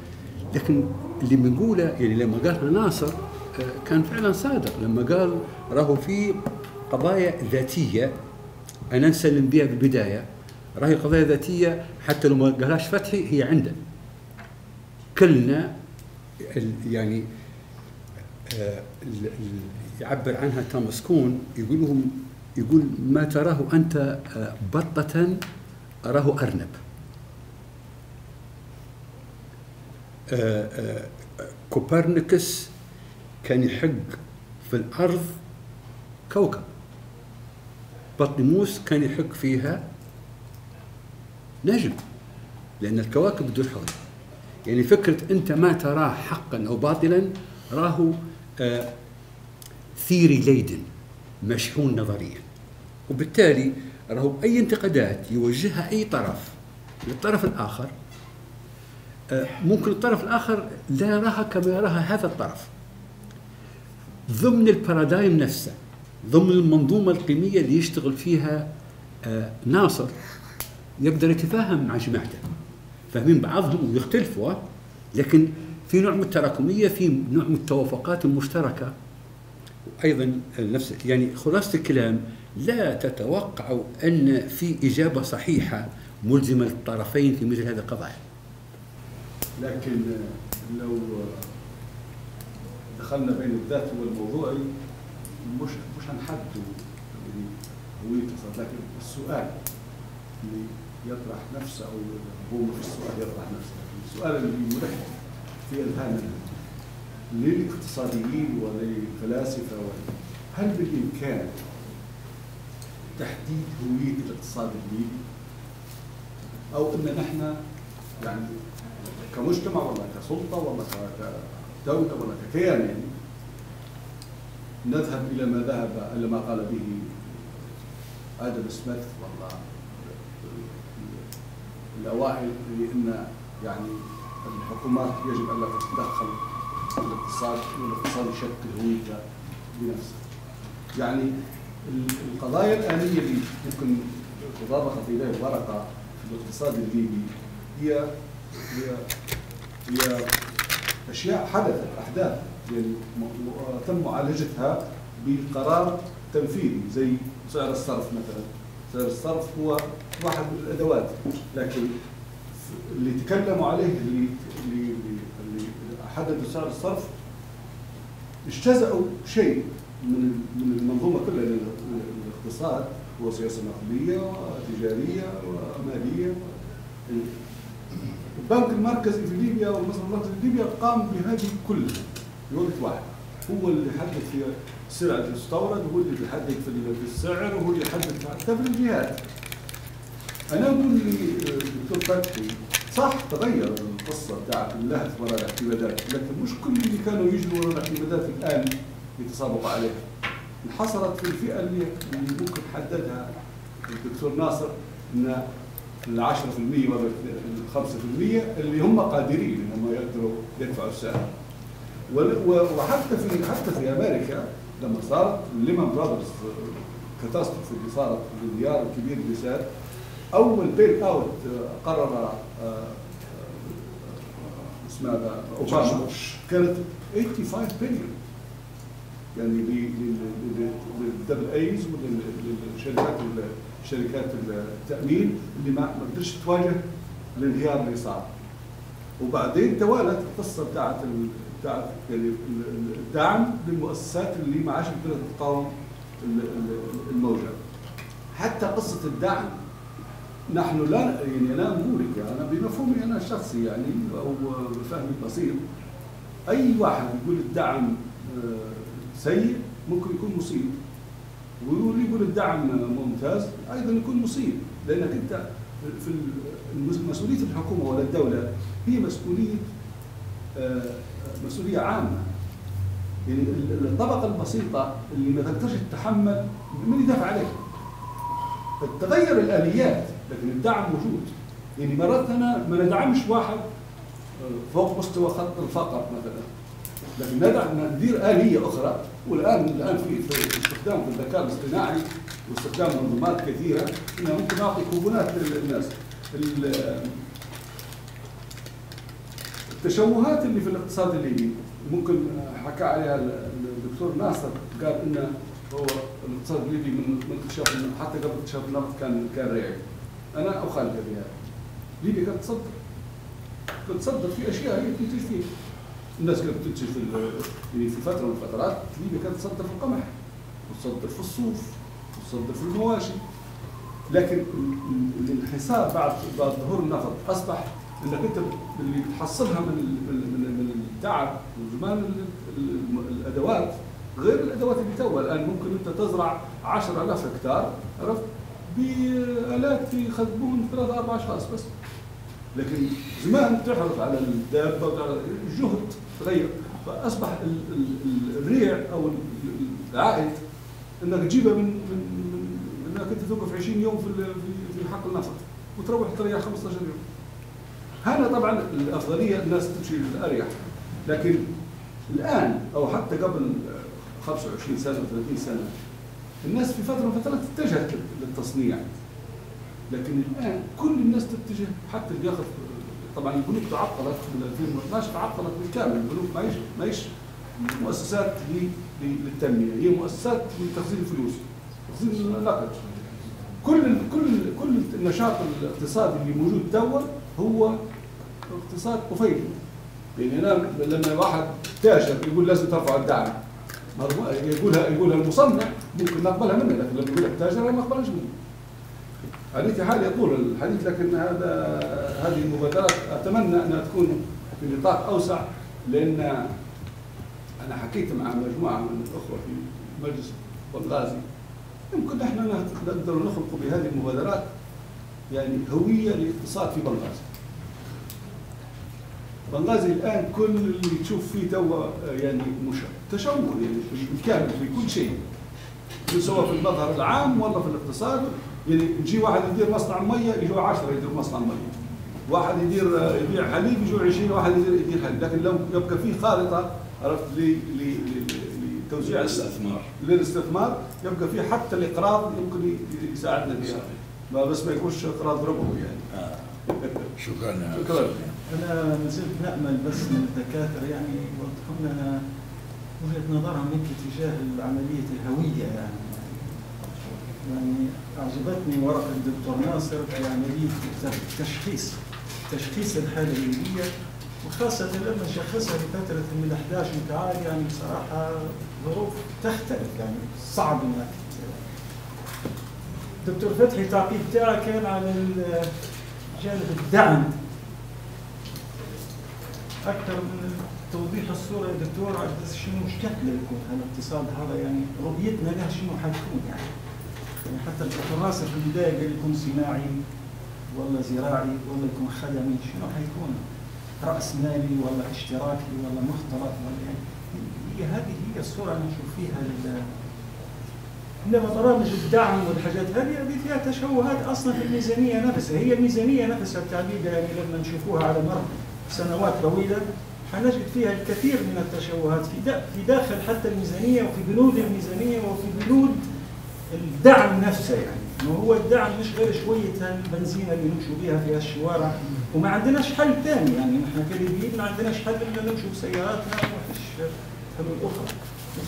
لكن اللي بنقوله يعني لما قالها ناصر كان فعلا صادق لما قال راهو في قضايا ذاتية. أنا نسلم بها بالبدايه راهي قضايا ذاتية حتى لو ما قالهاش فتحي هي عنده. كلنا يعني آه، يعبر عنها توماس كون يقول لهم يقول ما تراه أنت آه، بطة أراه أرنب. آه، كوبرنيكوس كان يحق في الأرض كوكب. بطليموس كان يحق فيها نجم لأن الكواكب تدور حوله يعني فكرة أنت ما تراه حقا أو باطلا راه theory laden مشحون نظريا. وبالتالي راهو أي انتقادات يوجهها أي طرف للطرف الآخر آه، ممكن الطرف الآخر لا يراها كما يراها هذا الطرف. ضمن البارادايم نفسه ضمن المنظومة القيمية اللي يشتغل فيها آه، ناصر. يقدر يتفاهم مع جماعته. فاهمين بعضهم ويختلفوا آه، لكن في نوع من التراكمية في نوع من التوافقات المشتركة. أيضا نفس يعني خلاصة الكلام لا تتوقعوا أن في إجابة صحيحة ملزمة للطرفين في مثل هذه القضايا. لكن لو دخلنا بين الذات والموضوعي مش مش هنحدد. هوية الاقتصاد لكن السؤال اللي يطرح نفسه أو هو مش السؤال يطرح نفسه السؤال اللي ملح في اذهاننا للاقتصاديين وللفلاسفة هل بالإمكان تحديد هوية الاقتصاد الليبي أو إن نحن يعني كمجتمع ولا كسلطة ولا ككيان يعني. نذهب إلى ما ذهب إلى ما قال به آدم سميث. ولا الأوائل بان يعني الحكومات يجب الا تتدخل في الاقتصاد والاقتصاد يشكل هويته بنفسه. يعني ال- القضايا الآنية اللي ممكن تطابقت إليها الورقة في الاقتصاد الليبي هي هي هي أشياء حدثت أحداث يعني تم معالجتها بقرار تنفيذي زي سعر الصرف مثلا. سعر الصرف هو واحد من الأدوات لكن اللي تكلموا عليه اللي اللي اللي حددوا سعر الصرف اجتزأوا شيء من من المنظومة كلها لأن الاقتصاد هو سياسة نقدية وتجاريه ومالية البنك المركزي في ليبيا والمصرف المركزي في ليبيا قام بهذه كلها. في وقت واحد. هو اللي يحدد في السلع اللي تستورد وهو اللي يحدد في ال- في السعر وهو اللي يحدد حتى في الجهات. أنا أقول للدكتور فتحي صح تغير القصة بتاعت اللهث وراء الاعتمادات لكن مش كل اللي كانوا يجروا وراء الاعتمادات الآن يتسابقوا عليها. انحصرت في الفئة اللي ممكن حددها الدكتور ناصر إن ال 10% ولا ال 5% اللي هم قادرين إنهم يقدروا يدفعوا السعر وحتى في حتى في أمريكا لما صارت Lehman Brothers catastrophe اللي صارت الانهيار الكبير اللي صار أول bailout قرر آه، آه، اسمها أوباما. كانت 85 بليون يعني لل double As وللشركات شركات التأمين اللي ما قدرتش تواجه الانهيار اللي صار. وبعدين توالت القصة بتاعت بتاعت يعني ال- ال- الدعم للمؤسسات اللي ما عادش قدرت تقاوم ال- ال- الموجة. حتى قصة الدعم نحن لا يعني أنا أقول لك أنا بمفهومي أنا الشخصي يعني أو بفهمي البسيط أي واحد يقول الدعم آه، سيء ممكن يكون مصيب. واللي يقول الدعم ممتاز أيضا يكون مصيب لانك انت في مسؤولية الحكومة ولا الدولة هي مسؤولية آه، مسؤولية عامة. يعني ال- الطبقة البسيطة اللي ما تقدرش تتحمل من يدافع عليها. تغير الآليات لكن الدعم موجود. يعني مرات أنا ما ندعمش واحد آه، فوق مستوى خط الفقر مثلا. لكن ندعم ندير آلية أخرى. والان الآن في استخدام في الذكاء الاصطناعي واستخدام منظومات كثيرة انها ممكن نعطي كوبونات للناس. ال- التشوهات اللي في الاقتصاد الليبي. ممكن حكى عليها الدكتور ناصر. قال إن هو الاقتصاد الليبي من اكتشاف حتى قبل اكتشاف النفط كان كان رايع أنا أخالف بهذا ليبيا كانت تصدر. كانت تصدر في أشياء هي تنتج فيها. الناس كانت تنتج في يعني في فترة من الفترات ليبيا كانت تصدر في القمح وتصدر في الصوف وتصدر في المواشي لكن ال- ال- الانحسار بعد بعد ظهور النفط أصبح إنك أنت اللي بتحصلها من من من, التعب وزمان ال- ال- الأدوات غير الأدوات اللي توها. الآن ممكن أنت تزرع 10000 هكتار عرفت؟ بآلات يخدمون ثلاثة أربع أشخاص بس. لكن زمان تحرص على الدابة الجهد. تغير. فأصبح ال- ال- ال- الريع أو ال- ال- العائد إنك تجيبها من من من إنك أنت توقف 20 يوم في في حق النفط وتروح تريح 15 يوم. هذا طبعا الأفضلية الناس تمشي للأريح. لكن الآن أو حتى قبل 25 سنة 30 سنة الناس في فترة من الفترات اتجهت للتصنيع. لكن الآن كل الناس تتجه حتى اللي ياخذ طبعا البنوك تعطلت من 2012 تعطلت بالكامل. البنوك ما هيش ما هيش مؤسسات للتنمية هي مؤسسات لتخزين الفلوس تخزين النقد. كل كل كل النشاط الاقتصادي اللي موجود توا هو اقتصاد طفيلي يعني أنا لما واحد تاجر يقول لازم ترفع الدعم يقولها يقولها المصنع ممكن نقبلها منه لكن لما يقول لك تاجر ما اقبلهاش منه. اي حال يطول الحديث لكن هذا هذه المبادرات أتمنى أنها تكون في نطاق أوسع لأن أنا حكيت مع مجموعة من الأخوة في مجلس بنغازي يمكن إحنا نقدر نخلق بهذه المبادرات يعني هوية للاقتصاد في بنغازي. بنغازي الآن كل اللي تشوف فيه توا يعني مش تشوه يعني بالكامل في كل شيء سواء في المظهر العام ولا في الاقتصاد يعني يجي واحد يدير مصنع مية يجوا 10 يديروا مصنع مية. واحد يدير يبيع حليب يجوا 20 واحد يدير يدير حليب. لكن لو يبقى في خارطة عرفت ل- ل- ل- لتوزيع الاستثمار للاستثمار. يبقى في حتى الإقراض يمكن يساعدنا فيها. ما بس ما يكونش إقراض ربوي يعني. آه. شكرا شكرا. أنا ما زلت نأمل بس من الدكاترة يعني يوضحوا لنا وجهة نظرهم هيك تجاه عملية الهوية يعني. يعني أعجبتني ورقة الدكتور ناصر في عملية تشخيص تشخيص الحالة الليبية وخاصة لما شخصها لفترة من 11 متعال يعني بصراحة ظروف تختلف يعني صعب انك دكتور فتحي التعقيب بتاعه كان على جانب الدعم. أكثر من توضيح الصورة يا دكتور شنو شكل يكون هالاقتصاد هذا يعني رؤيتنا له شنو حتكون يعني؟ يعني حتى ناصر في البداية قال يكون صناعي ولا زراعي ولا يكون خدمي شنو حيكون؟ رأس مالي ولا اشتراكي ولا مختلط ولا يعني هي هذه هي الصورة اللي نشوف فيها انما برامج الدعم والحاجات هذه هذه فيها تشوهات أصلا في الميزانية نفسها، هي الميزانية نفسها التعبيد يعني لما نشوفوها على مر سنوات طويلة حنجد فيها الكثير من التشوهات في في داخل حتى الميزانية وفي بنود الميزانية وفي بنود الدعم نفسه يعني، ما هو الدعم مش غير شوية البنزينه اللي نمشوا بها في الشوارع وما عندناش حل ثاني يعني. نحن كليبيين ما عندناش حل إلا نمشوا بسياراتنا وما فيش حلول أخرى.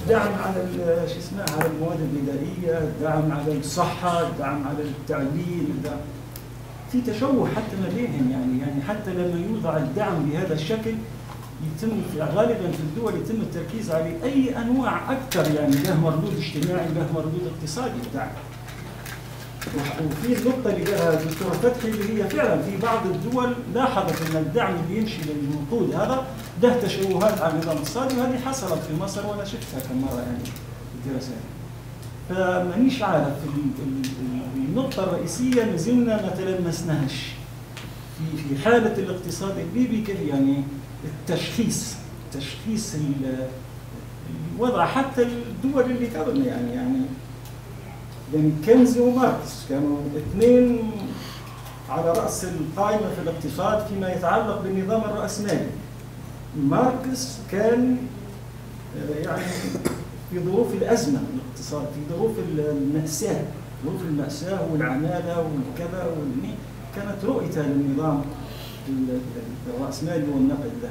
الدعم على شو اسمه على المواد الغذائية، الدعم على الصحة، الدعم على التعليم، الدعم. في تشوه حتى ما بينهم يعني. يعني حتى لما يوضع الدعم بهذا الشكل يتم غالبا في الدول يتم التركيز على أي أنواع أكثر يعني له مردود اجتماعي له مردود اقتصادي. وح- وفي النقطة اللي قالها الدكتور فتحي اللي هي فعلا في بعض الدول لاحظت إن الدعم اللي يمشي للوقود هذا له تشوهات على النظام الاقتصادي وهذه حصلت في مصر وأنا شفتها كم مرة يعني في الدراسات. فمانيش عارف ال- ال- ال- النقطة الرئيسية ما زلنا ما تلمسناهاش. في في حالة الاقتصاد الليبي يعني التشخيص تشخيص ال- الوضع. حتى الدول اللي قبلنا يعني يعني يعني كنزي وماركس كانوا اثنين على رأس القائمة في الاقتصاد فيما يتعلق بالنظام الرأسمالي. ماركس كان آه، يعني في ظروف الأزمة الاقتصاد في ظروف المأساة ظروف المأساة والعمالة والكذا كانت رؤيته للنظام. الرأسمالي والنقد له.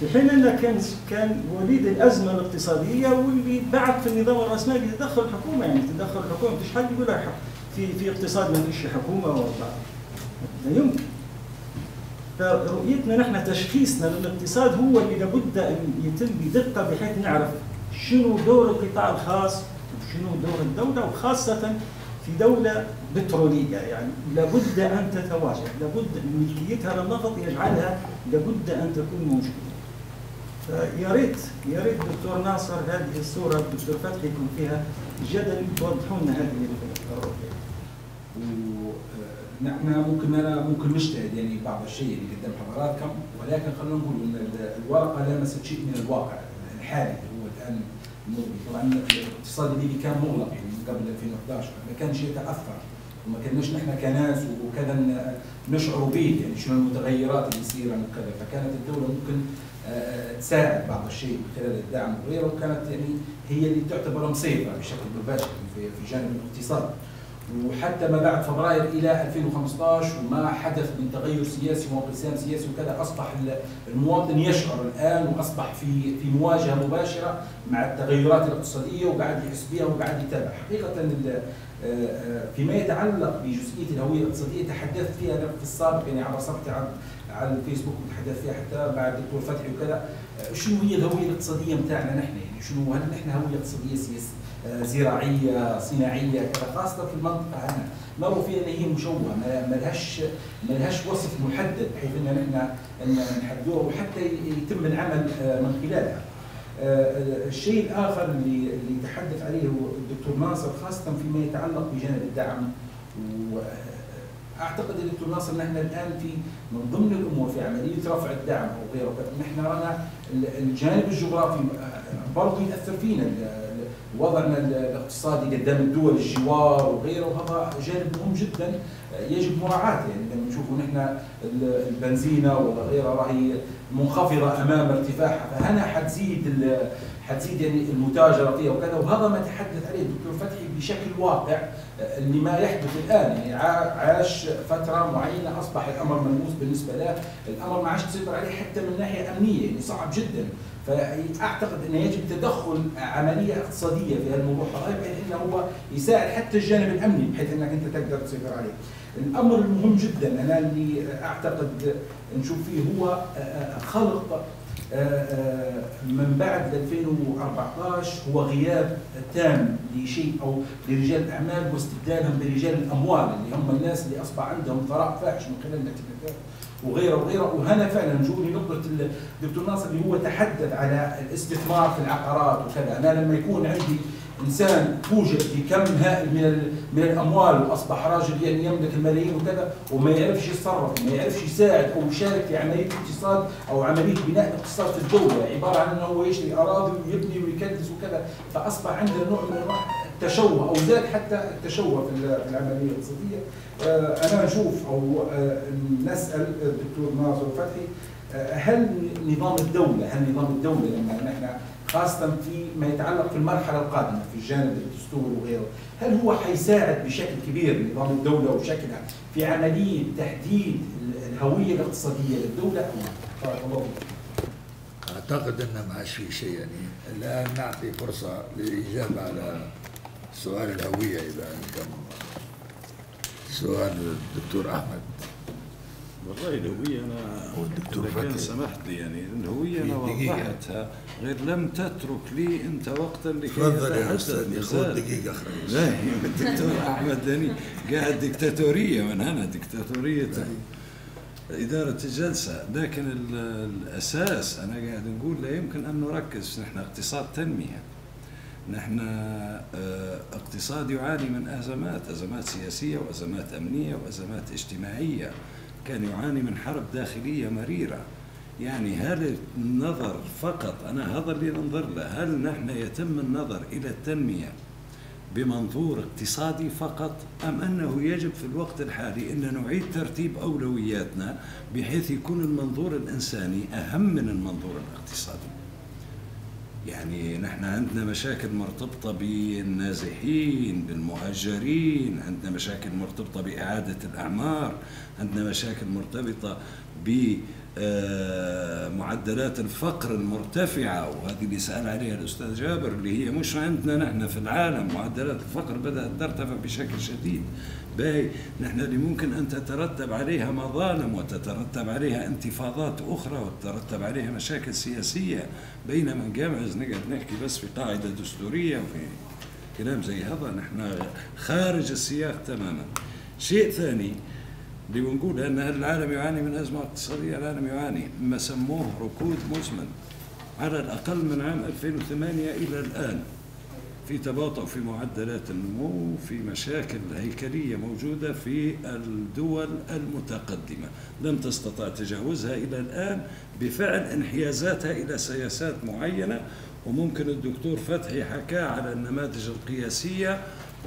في حين أن كان كان وليد الأزمة الاقتصادية واللي بعد في النظام الراسمالي تدخل الحكومة يعني تدخل الحكومة مفيش حد يقول في في اقتصاد ما فيش حكومة ولا لا يمكن. فرؤيتنا نحن تشخيصنا للاقتصاد هو اللي لابد أن يتم بدقة بحيث نعرف شنو دور القطاع الخاص وشنو دور الدولة وخاصة في دولة بتروليه يعني لابد أن تتواجد لابد ملكيتها للنفط يجعلها لابد أن تكون موجودة فيا ريت يا ريت دكتور ناصر هذه الصورة الدكتور فتحي يكون فيها جدل توضحوا لنا هذه الرؤيه ونحن ممكن أنا ممكن نجتهد يعني بعض الشيء اللي قدام حضراتكم ولكن خلينا نقول إن ال- الورقة لمست شيء من الواقع الحالي اللي هو الآن. طبعا الاقتصاد الليبي كان مغلق يعني من قبل 2011 ما كانش يتأثر وما كناش نحن كناس وكذا نشعر به يعني شنو المتغيرات اللي يصير وكذا فكانت الدولة ممكن آه، آه، تساعد بعض الشيء من خلال الدعم وغيره وكانت يعني هي اللي تعتبر مسيطره بشكل مباشر في جانب الاقتصاد. وحتى ما بعد فبراير إلى 2015 وما حدث من تغير سياسي وانقسام سياسي وكذا أصبح ال- المواطن يشعر الآن وأصبح في في مواجهة مباشرة مع التغيرات الاقتصادية وقاعد يحس بها وقاعد يتابع، حقيقة فيما يتعلق بجزئية الهوية الاقتصادية تحدثت فيها في السابق يعني عبر صفحتي على على الفيسبوك وتحدثت فيها حتى مع الدكتور فتحي وكذا. آه، شنو هي الهوية الاقتصادية بتاعنا نحن؟ يعني شنو هل نحن هوية اقتصادية سياسية آه، زراعية صناعية كذا خاصة في المنطقة عندنا؟ مروا فيها ان هي مشوهة ما لهاش ما لهاش وصف محدد بحيث إن نحن نحددوها وحتى يتم العمل آه، من خلالها. آه، الشيء الآخر اللي اللي تحدث عليه الدكتور ناصر خاصة فيما يتعلق بجانب الدعم. وأعتقد الدكتور ناصر نحن الآن في من ضمن الأمور في عملية رفع الدعم أو غيره نحن رانا الجانب الجغرافي برضه يأثر فينا وضعنا الاقتصادي قدام الدول الجوار وغيره وهذا جانب مهم جدا يجب مراعاته يعني لما نشوفوا نحن البنزينة ولا غيرها راهي منخفضة أمام ارتفاعها فهنا حتزيد حتزيد يعني المتاجرة فيها وكذا وهذا ما تحدث عليه الدكتور فتحي بشكل واقع اللي ما يحدث الآن. يعني عا- عاش فترة معينة أصبح الأمر ملموس بالنسبة له، الأمر ما عادش تسيطر عليه حتى من ناحية أمنية يعني صعب جدا. فأعتقد أنه يجب تدخل عملية اقتصادية في هذا بحيث انه هو يساعد حتى الجانب الأمني بحيث إنك أنت تقدر تسيطر عليه. الأمر المهم جدا أنا اللي أعتقد نشوف فيه هو خلق من بعد 2014 هو غياب تام لشيء أو لرجال الأعمال واستبدالهم برجال الأموال اللي هم الناس اللي أصبح عندهم ثراء فاحش من خلال الاعتمادات وغيره وغيره. وهنا فعلا نجوا لنقطه الدكتور ناصر اللي هو تحدث على الاستثمار في العقارات وكذا. أنا لما يكون عندي إنسان توجد بكم هائل من من الأموال واصبح راجل يعني يملك الملايين وكذا وما يعرفش يتصرف وما يعرفش يساعد أو يشارك في عملية الاقتصاد أو عملية بناء الاقتصاد في الدولة عبارة عن إنه هو يشتري أراضي ويبني ويكدس وكذا. فأصبح عندنا نوع من التشوه أو زاد حتى التشوه في ال- في العملية الاقتصادية. آه، أنا أشوف أو آه، نسأل الدكتور ناصر فتحي هل نظام الدولة هل نظام الدولة لما نحن خاصة في ما يتعلق في المرحلة القادمة في الجانب الدستوري وغيره، هل هو حيساعد بشكل كبير نظام الدولة وشكلها في عملية تحديد الهوية الاقتصادية للدولة أم لا؟ أعتقد أن ما في شيء يعني. الآن نعطي فرصة للإجابة على سؤال الهوية إذا كان سؤال الدكتور أحمد. والله الهوية أنا والدكتور إذا كان. سمحت لي يعني الهوية أنا في دقيقة. وضحتها غير لم تترك لي أنت وقتا لكي تفضل يا نزال. خذ دقيقة أخرى لا الدكتور أحمد دني قاعد دكتاتورية من هنا دكتاتورية إدارة الجلسة لكن ال- الأساس أنا قاعد نقول لا يمكن أن نركز نحن اقتصاد تنمية نحن آه، اقتصاد يعاني من أزمات أزمات سياسية وأزمات أمنية وأزمات اجتماعية كان يعاني من حرب داخلية مريرة. يعني هل النظر فقط أنا هذا اللي ننظر له هل نحن يتم النظر إلى التنمية بمنظور اقتصادي فقط أم أنه يجب في الوقت الحالي أن نعيد ترتيب أولوياتنا بحيث يكون المنظور الإنساني أهم من المنظور الاقتصادي؟ يعني نحن عندنا مشاكل مرتبطة بالنازحين بالمهاجرين عندنا مشاكل مرتبطة بإعادة الأعمار عندنا مشاكل مرتبطة بمعدلات الفقر المرتفعة وهذه اللي سأل عليها الأستاذ جابر اللي هي مش عندنا نحن في العالم معدلات الفقر بدأت ترتفع بشكل شديد. باهي نحن اللي ممكن أن تترتب عليها مظالم وتترتب عليها انتفاضات أخرى وتترتب عليها مشاكل سياسية بينما جامعز نقعد نحكي بس في قاعدة دستورية وفي كلام زي هذا نحن خارج السياق تماما. شيء ثاني اللي بنقول إن العالم يعاني من أزمة اقتصادية، العالم يعاني. ما سموه ركود مزمن. على الأقل من عام 2008 إلى الآن في تباطؤ في معدلات النمو في مشاكل هيكلية موجودة في الدول المتقدمة. لم تستطع تجاوزها إلى الآن بفعل انحيازاتها إلى سياسات معينة. وممكن الدكتور فتحي حكى على النماذج القياسية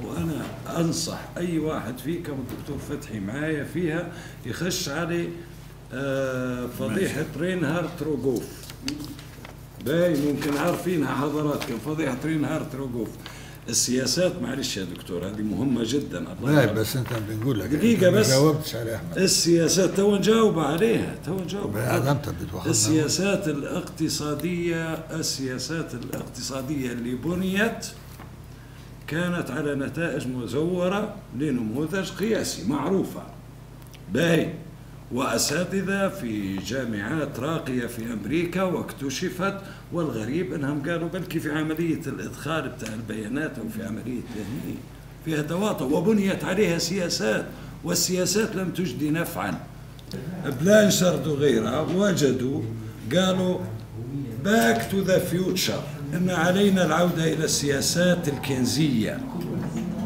وأنا أنصح أي واحد فيكم الدكتور فتحي معايا فيها يخش على آه، فضيحة رينهارد روجوف باهي ممكن عارفينها حضراتكم فضيحة Reinhart Rogoff السياسات معلش يا دكتور هذه مهمة جدا الله لا. بس أنت بنقول لك دقيقة أنت ما بس. جاوبتش على أحمد. السياسات تو نجاوب عليها تو نجاوب السياسات الاقتصادية السياسات الاقتصادية اللي بنيت كانت على نتائج مزورة لنموذج قياسي معروفة. باهي. وأساتذة في جامعات راقية في أمريكا واكتشفت والغريب أنهم قالوا بلكي في عملية الإدخال بتاع البيانات أو في عملية تهيئة؟ فيها تواطؤ وبنيت عليها سياسات والسياسات لم تجدي نفعا. بلانشارد وغيرها وجدوا قالوا back to the future إن علينا العودة إلى السياسات الكينزية.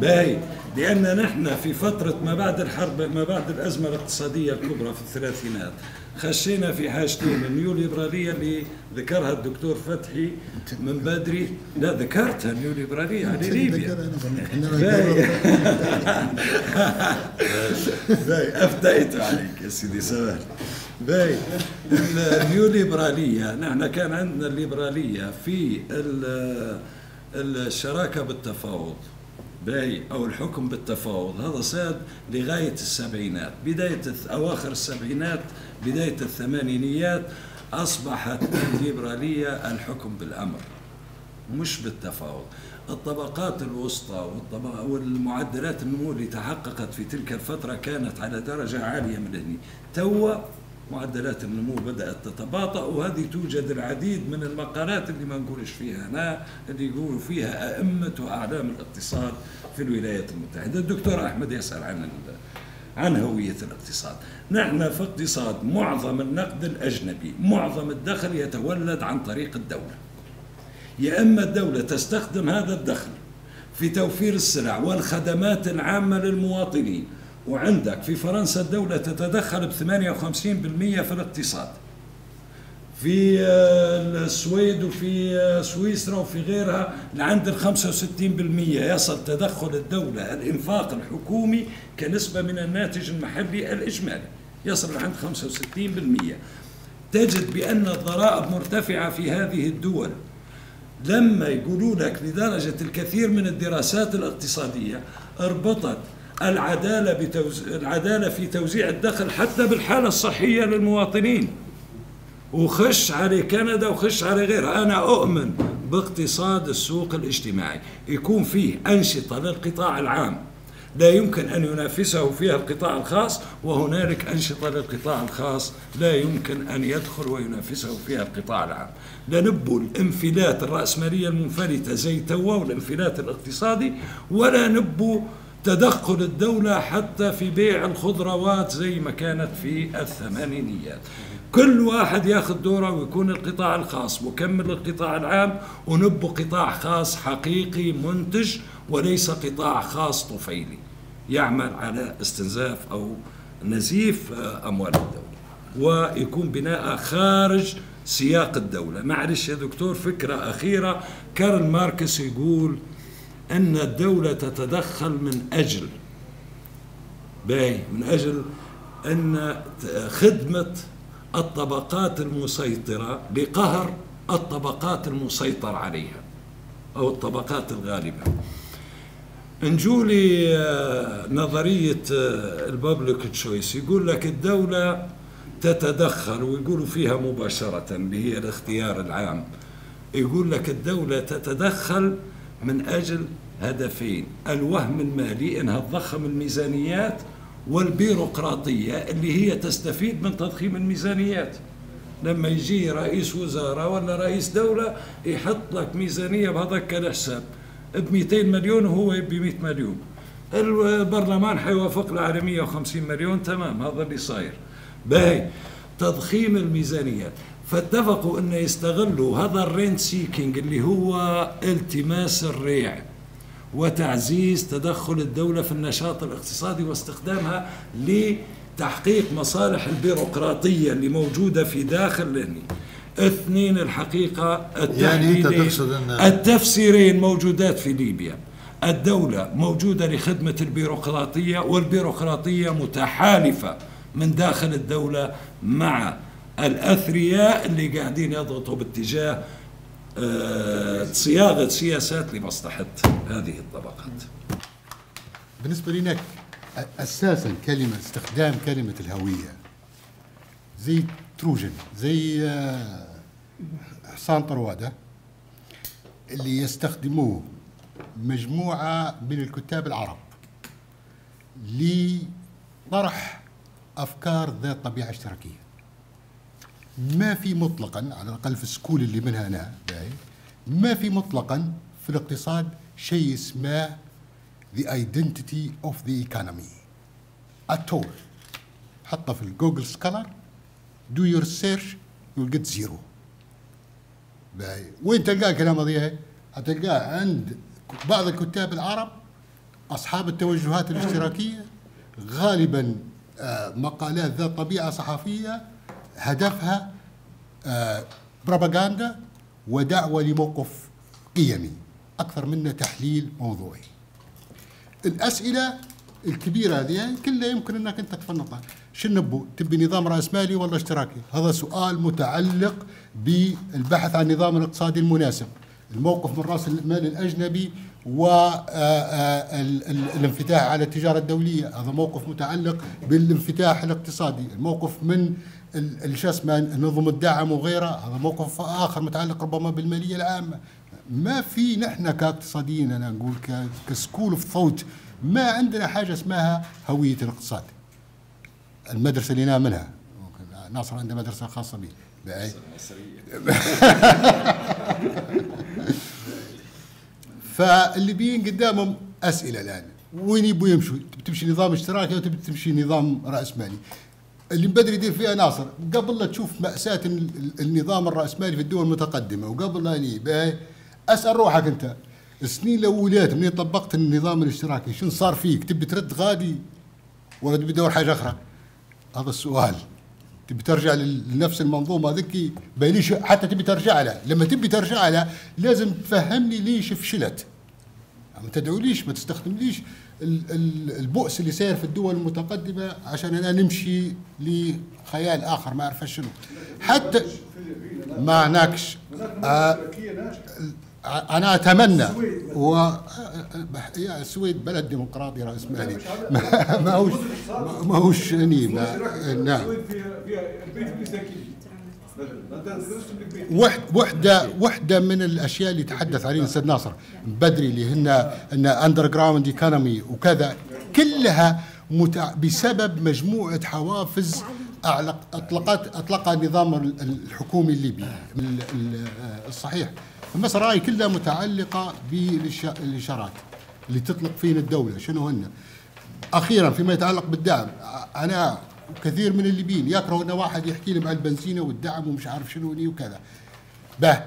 باهي لأن نحن في فترة ما بعد الحرب ما بعد الأزمة الاقتصادية الكبرى في الثلاثينات خشينا في حاجتين النيوليبراليه اللي ذكرها الدكتور فتحي من بدري. لا ذكرتها النيوليبراليه على ليبيا. أفتيت عليك يا سيدي سهل. باي النيوليبرالية نحن كان عندنا الليبرالية في ال- الشراكة بالتفاوض. باي أو الحكم بالتفاوض. هذا ساد لغاية السبعينات. بداية أواخر السبعينات بداية الثمانينيات أصبحت الليبرالية الحكم بالأمر مش بالتفاوض. الطبقات الوسطى والمعدلات النمو اللي تحققت في تلك الفترة كانت على درجة عالية من هني. توا معدلات النمو بدأت تتباطأ وهذه توجد العديد من المقالات اللي ما نقولش فيها هنا اللي يقولوا فيها أئمة وأعلام الاقتصاد في الولايات المتحدة. الدكتور أحمد يسأل عن عن هوية الاقتصاد. نحن في اقتصاد معظم النقد الأجنبي معظم الدخل يتولد عن طريق الدولة. يا أما الدولة تستخدم هذا الدخل في توفير السلع والخدمات العامة للمواطنين وعندك في فرنسا الدولة تتدخل ب 58% في الاقتصاد. في آه، السويد وفي آه، سويسرا وفي غيرها لعند ال 65% يصل تدخل الدولة الإنفاق الحكومي كنسبة من الناتج المحلي الإجمالي. يصل لعند 65% تجد بأن الضرائب مرتفعة في هذه الدول. لما يقولوا لك لدرجة الكثير من الدراسات الاقتصادية أربطت العدالة بتوز... العدالة في توزيع الدخل حتى بالحالة الصحية للمواطنين. وخش على كندا وخش على غيرها. أنا أؤمن باقتصاد السوق الاجتماعي. يكون فيه أنشطة للقطاع العام. لا يمكن أن ينافسه فيها القطاع الخاص وهنالك أنشطة للقطاع الخاص لا يمكن أن يدخل وينافسه فيها القطاع العام. لنبو الانفلات الرأسمالية المنفلتة زي توا والانفلات الاقتصادي ولا نبو تدخل الدولة حتى في بيع الخضروات زي ما كانت في الثمانينيات. كل واحد ياخذ دوره ويكون القطاع الخاص مكمل للقطاع العام ونبو قطاع خاص حقيقي منتج وليس قطاع خاص طفيلي. يعمل على استنزاف أو نزيف آه، أموال الدولة. ويكون بناء خارج سياق الدولة. معلش يا دكتور فكرة أخيرة. كارل ماركس يقول أن الدولة تتدخل من أجل باهي من أجل أن خدمة الطبقات المسيطرة لقهر الطبقات المسيطر عليها أو الطبقات الغالبة. نجولي آه، نظرية آه، البابليك تشويس يقول لك الدولة تتدخل ويقولوا فيها مباشرة اللي هي الاختيار العام. يقول لك الدولة تتدخل من أجل هدفين الوهم المالي إنها تضخم الميزانيات والبيروقراطية اللي هي تستفيد من تضخيم الميزانيات. لما يجي رئيس وزارة ولا رئيس دولة يحط لك ميزانية بهذاك الحساب ب 200 مليون وهو يبي 100 مليون. البرلمان حيوافق له على 150 مليون تمام هذا اللي صاير. باهي تضخيم الميزانيات. فاتفقوا انه يستغلوا هذا ال rent seeking اللي هو التماس الريع وتعزيز تدخل الدولة في النشاط الاقتصادي واستخدامها لتحقيق مصالح البيروقراطية اللي موجودة في داخل لهني اثنين الحقيقة يعني أنت تقصد أن التفسيرين موجودات في ليبيا. الدولة موجودة لخدمة البيروقراطية والبيروقراطية متحالفة من داخل الدولة مع الأثرياء اللي قاعدين يضغطوا باتجاه آه، صياغة سياسات لمصلحة هذه الطبقات. بالنسبة لي هناك أساسا كلمة استخدام كلمة الهوية زي تروجن زي آه، حصان طروادة اللي يستخدموه مجموعة من الكتاب العرب لطرح أفكار ذات طبيعة اشتراكية. ما في مطلقا على الأقل في ال school اللي منها باهي ما في مطلقا في الاقتصاد شيء اسمه the identity of the economy at all. حطه في ال Google Scholar do your search you'll get zero. باهي وين تلقاه الكلام هذا هتلقاه عند بعض الكتاب العرب أصحاب التوجهات الاشتراكية غالبا آه، مقالات ذات طبيعة صحفية هدفها آه، بروباغندا ودعوه لموقف قيمي. أكثر منه تحليل موضوعي. الأسئلة الكبيرة هذه كلها يمكن أنك أنت تفنطها. شنو تبي نظام راسمالي ولا اشتراكي؟ هذا سؤال متعلق بالبحث عن النظام الاقتصادي المناسب. الموقف من رأس المال الأجنبي والانفتاح على التجارة الدولية. هذا موقف متعلق بالانفتاح الاقتصادي. الموقف من شو اسمه نظم الدعم وغيره هذا موقف آخر متعلق ربما بالمالية العامة ما في نحن كاقتصاديين أنا نقول ك school of thought ما عندنا حاجة اسمها هوية الاقتصاد المدرسة اللي ممكن ناصر عنده مدرسة خاصة به باهي. فالليبيين قدامهم أسئلة الآن وين يبوا يمشوا؟ تمشي نظام اشتراكي أو تمشي نظام رأسمالي؟ اللي بدري يدير فيها ناصر قبل لا تشوف مأساة ال- ال- النظام الرأسمالي في الدول المتقدمة وقبل لا بأي أسأل روحك أنت السنين الأوليات منين طبقت النظام الاشتراكي شنو صار فيك؟ تبي ترد غادي ولا تبي تدور حاجة أخرى؟ هذا السؤال. تبي ترجع لنفس المنظومة ذكي بيليش حتى تبي ترجع لها لما تبي ترجع لها لازم تفهمني ليش فشلت. ما تدعوليش ما تستخدمليش البؤس اللي صاير في الدول المتقدمة عشان أنا نمشي لخيال آخر ما أعرف شنو. حتى ما هناكش آه، أنا أتمنى. و يا السويد بلد ديمقراطي رأس مالي. ما ما هوش ما هوش هني ما- نعم. وحد وحده وحدة من الأشياء اللي تحدث عليها الاستاذ ناصر بدري اللي هن أن underground economy وكذا كلها متع... بسبب مجموعة حوافز اطلقت أطلقها النظام ال- الحكومي الليبي. ال- ال- الصحيح المسألة هاي كلها متعلقة بالإشارات اللي تطلق فينا الدولة. شنو هن؟ أخيرا فيما يتعلق بالدعم أنا وكثير من الليبيين يكرهوا أن واحد يحكي لهم على البنزينة والدعم ومش عارف شنو وكذا. به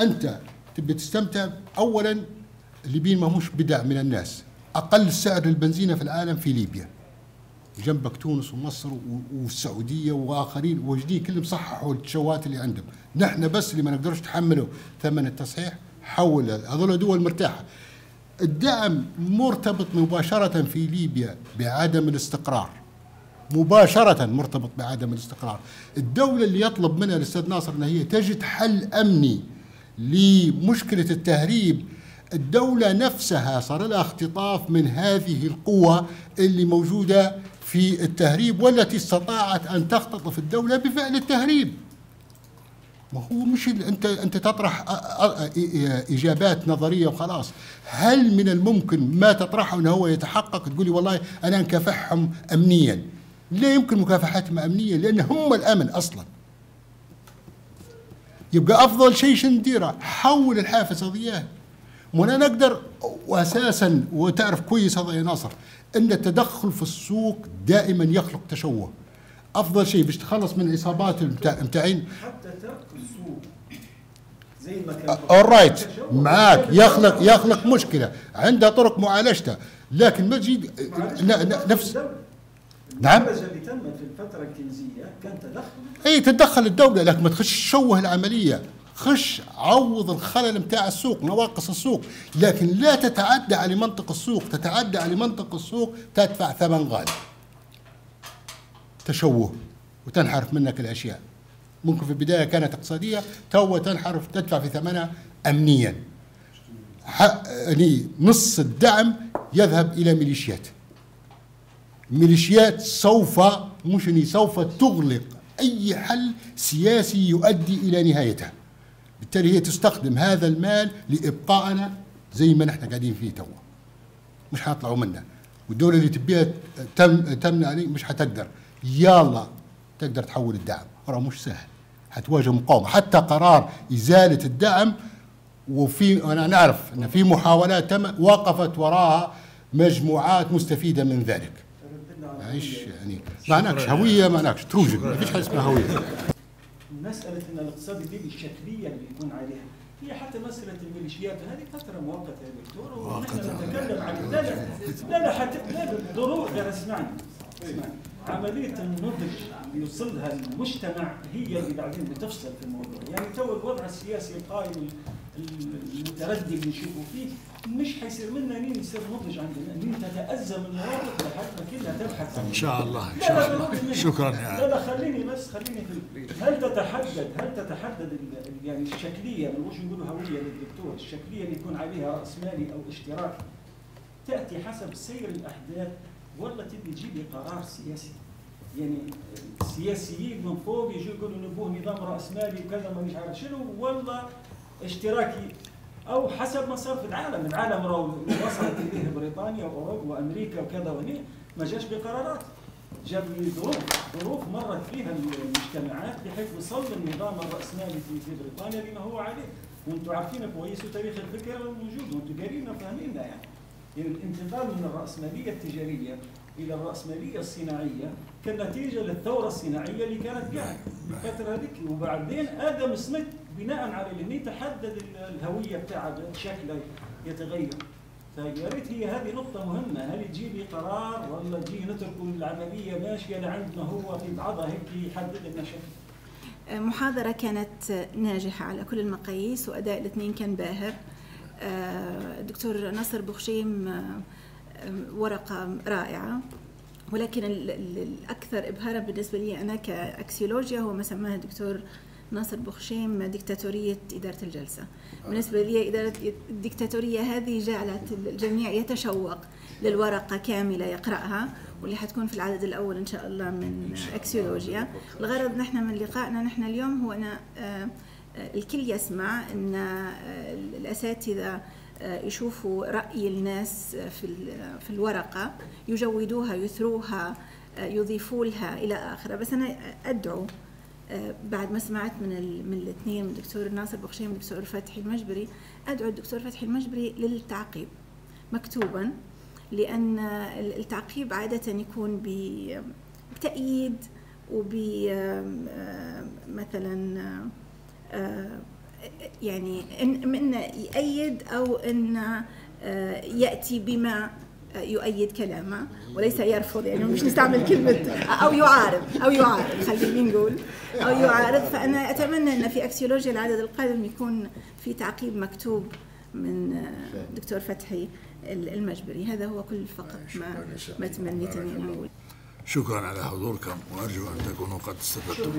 أنت تبي تستمتع؟ أولا الليبيين ما هموش بدع من الناس. أقل سعر البنزينة في العالم في ليبيا. جنبك تونس ومصر والسعودية وآخرين. واجدين كلهم صححوا التشوات اللي عندهم، نحن بس اللي ما نقدرش نتحملوا ثمن التصحيح حول هذول دول مرتاحة. الدعم مرتبط مباشرة في ليبيا بعدم الاستقرار. مباشرة مرتبط بعدم الاستقرار. الدولة اللي يطلب منها الأستاذ ناصر أن هي تجد حل أمني لمشكلة التهريب الدولة نفسها صار لها اختطاف من هذه القوة اللي موجودة في التهريب والتي استطاعت أن تختطف الدولة بفعل التهريب. ما هو مش انت أنت تطرح إجابات نظرية وخلاص. هل من الممكن ما تطرحه انه هو يتحقق؟ تقولي والله أنا نكافحهم امنيا. لا يمكن مكافحتهم امنيا لأن هم الأمن أصلا. يبقى أفضل شيء شو نديره؟ حول الحافز هذه وأنا نقدر واساسا وتعرف كويس هذا يا ناصر إن التدخل في السوق دائما يخلق تشوه. أفضل شيء باش تخلص من الإصابات المتاعين حتى ترك السوق. زي ما كان اورايت. معاك. يخلق يخلق مشكلة. عندها طرق معالجتها. لكن ما تجي نفس. نعم. اللي تمت في الفترة الكنزية كان تدخل. اي تتدخل الدولة لكن ما تخش تشوه العملية. خش عوض الخلل بتاع السوق نواقص السوق. لكن لا تتعدى على منطق السوق. تتعدى على منطق السوق تدفع ثمن غالي. تشوه وتنحرف منك الأشياء. ممكن في البداية كانت اقتصادية تو تنحرف تدفع في ثمنها امنيا. يعني نص الدعم يذهب إلى ميليشيات. ميليشيات سوف مش إني سوف تغلق. أي حل سياسي يؤدي إلى نهايتها. بالتالي هي تستخدم هذا المال لابقائنا زي ما نحن قاعدين فيه توا. مش حيطلعوا منه والدولة اللي تبيها تم تمنع عليه مش حتقدر. يلا تقدر تحول الدعم. ترى مش سهل. حتواجه مقاومة. حتى قرار إزالة الدعم وفي أنا نعرف إن في محاولات تم وقفت وراها مجموعات مستفيدة من ذلك. الهوية. يعني معناكش هوية معناكش تروجن ما فيش حاجة اسمها هوية. مسألة أن الاقتصاد الليبي الشكلية اللي يكون عليها. هي حتى مسألة الميليشيات هذه فترة مؤقتة يا دكتور ونحن نتكلم عن لا لا لا لا حتى لا ضروب لا اسمعني اسمعني. عملية النضج اللي يوصلها المجتمع هي اللي بعدين بتفصل في الموضوع. يعني تو الوضع السياسي القائم المتردي اللي نشوفه فيه مش حيصير منا مين يصير نضج عندنا مين تتأزم المواقف لحد ما كلها تبحث عن إن شاء الله إن لا شاء لا الله. من- شكرا لا يا لا خليني بس خليني في هل تتحدد هل تتحدد يعني الشكلية ما نقولش نقولوا هوية للدكتور الشكلية اللي يكون عليها راس مالي أو اشتراكي تأتي حسب سير الأحداث ولا تبي تجيبي قرار سياسي؟ يعني السياسيين من فوق يجوا يقولوا نبوه نظام راس مالي وكذا ما مش عارف شنو ولا اشتراكي أو حسب ما صار في العالم، العالم راهو وصلت إليه بريطانيا وأوروبا وأمريكا وكذا وهنا ما جاش بقرارات. جاب ظروف ظروف مرت فيها المجتمعات بحيث وصل النظام الرأسمالي في في بريطانيا لما هو عليه. وأنتم عارفين كويس وتاريخ الفكر موجود وأنتم قارينا وفاهميننا يعني. يعني الانتقال من الرأسمالية التجارية إلى الرأسمالية الصناعية كنتيجة للثورة الصناعية اللي كانت قاعد بالفترة هذيك. وبعدين آدم سميث بناء على اللي تحدد ال- الهوية بتاعها شكله يتغير. فيا ريت هي هذه نقطة مهمة، هل تجيبي قرار ولا تجي نتركوا العملية ماشية لعند ما هو في بعضها هيك يحدد لنا شكل. محاضرة كانت ناجحة على كل المقاييس وأداء الاثنين كان باهر. آه، الدكتور ناصر بخشيم آه، آه، ورقة رائعة. ولكن ال- ال- الأكثر إبهارا بالنسبة لي أنا كأكسيولوجيا هو ما سماه الدكتور ناصر بخشيم ديكتاتورية إدارة الجلسة. بالنسبة لي إدارة الديكتاتورية هذه جعلت الجميع يتشوق للورقة كاملة يقرأها واللي حتكون في العدد الأول إن شاء الله من أكسيولوجيا. الغرض نحن من لقائنا نحن اليوم هو أن آه، آه، الكل يسمع أن آه، الأساتذة يشوفوا رأي الناس في في الورقة يجودوها يثروها يضيفوا لها إلى آخره. بس أنا أدعو بعد ما سمعت من من الاثنين من الدكتور ناصر بخشيم والدكتور فتحي المجبري أدعو الدكتور فتحي المجبري للتعقيب مكتوبا ال- التعقيب عادة يكون بتأييد وب مثلا يعني إن من يأيد أو أن آه، يأتي بما يؤيد كلامه وليس يرفض يعني مش نستعمل كلمة أو يعارض أو يعارض خلينا نقول أو يعارض. فأنا أتمنى أن في أكسيولوجيا العدد القادم يكون في تعقيب مكتوب من آه، دكتور فتحي المجبري. هذا هو كل فقط ما ما تمنيت أن أقول. شكرا على حضوركم وأرجو أن تكونوا قد استفدتم.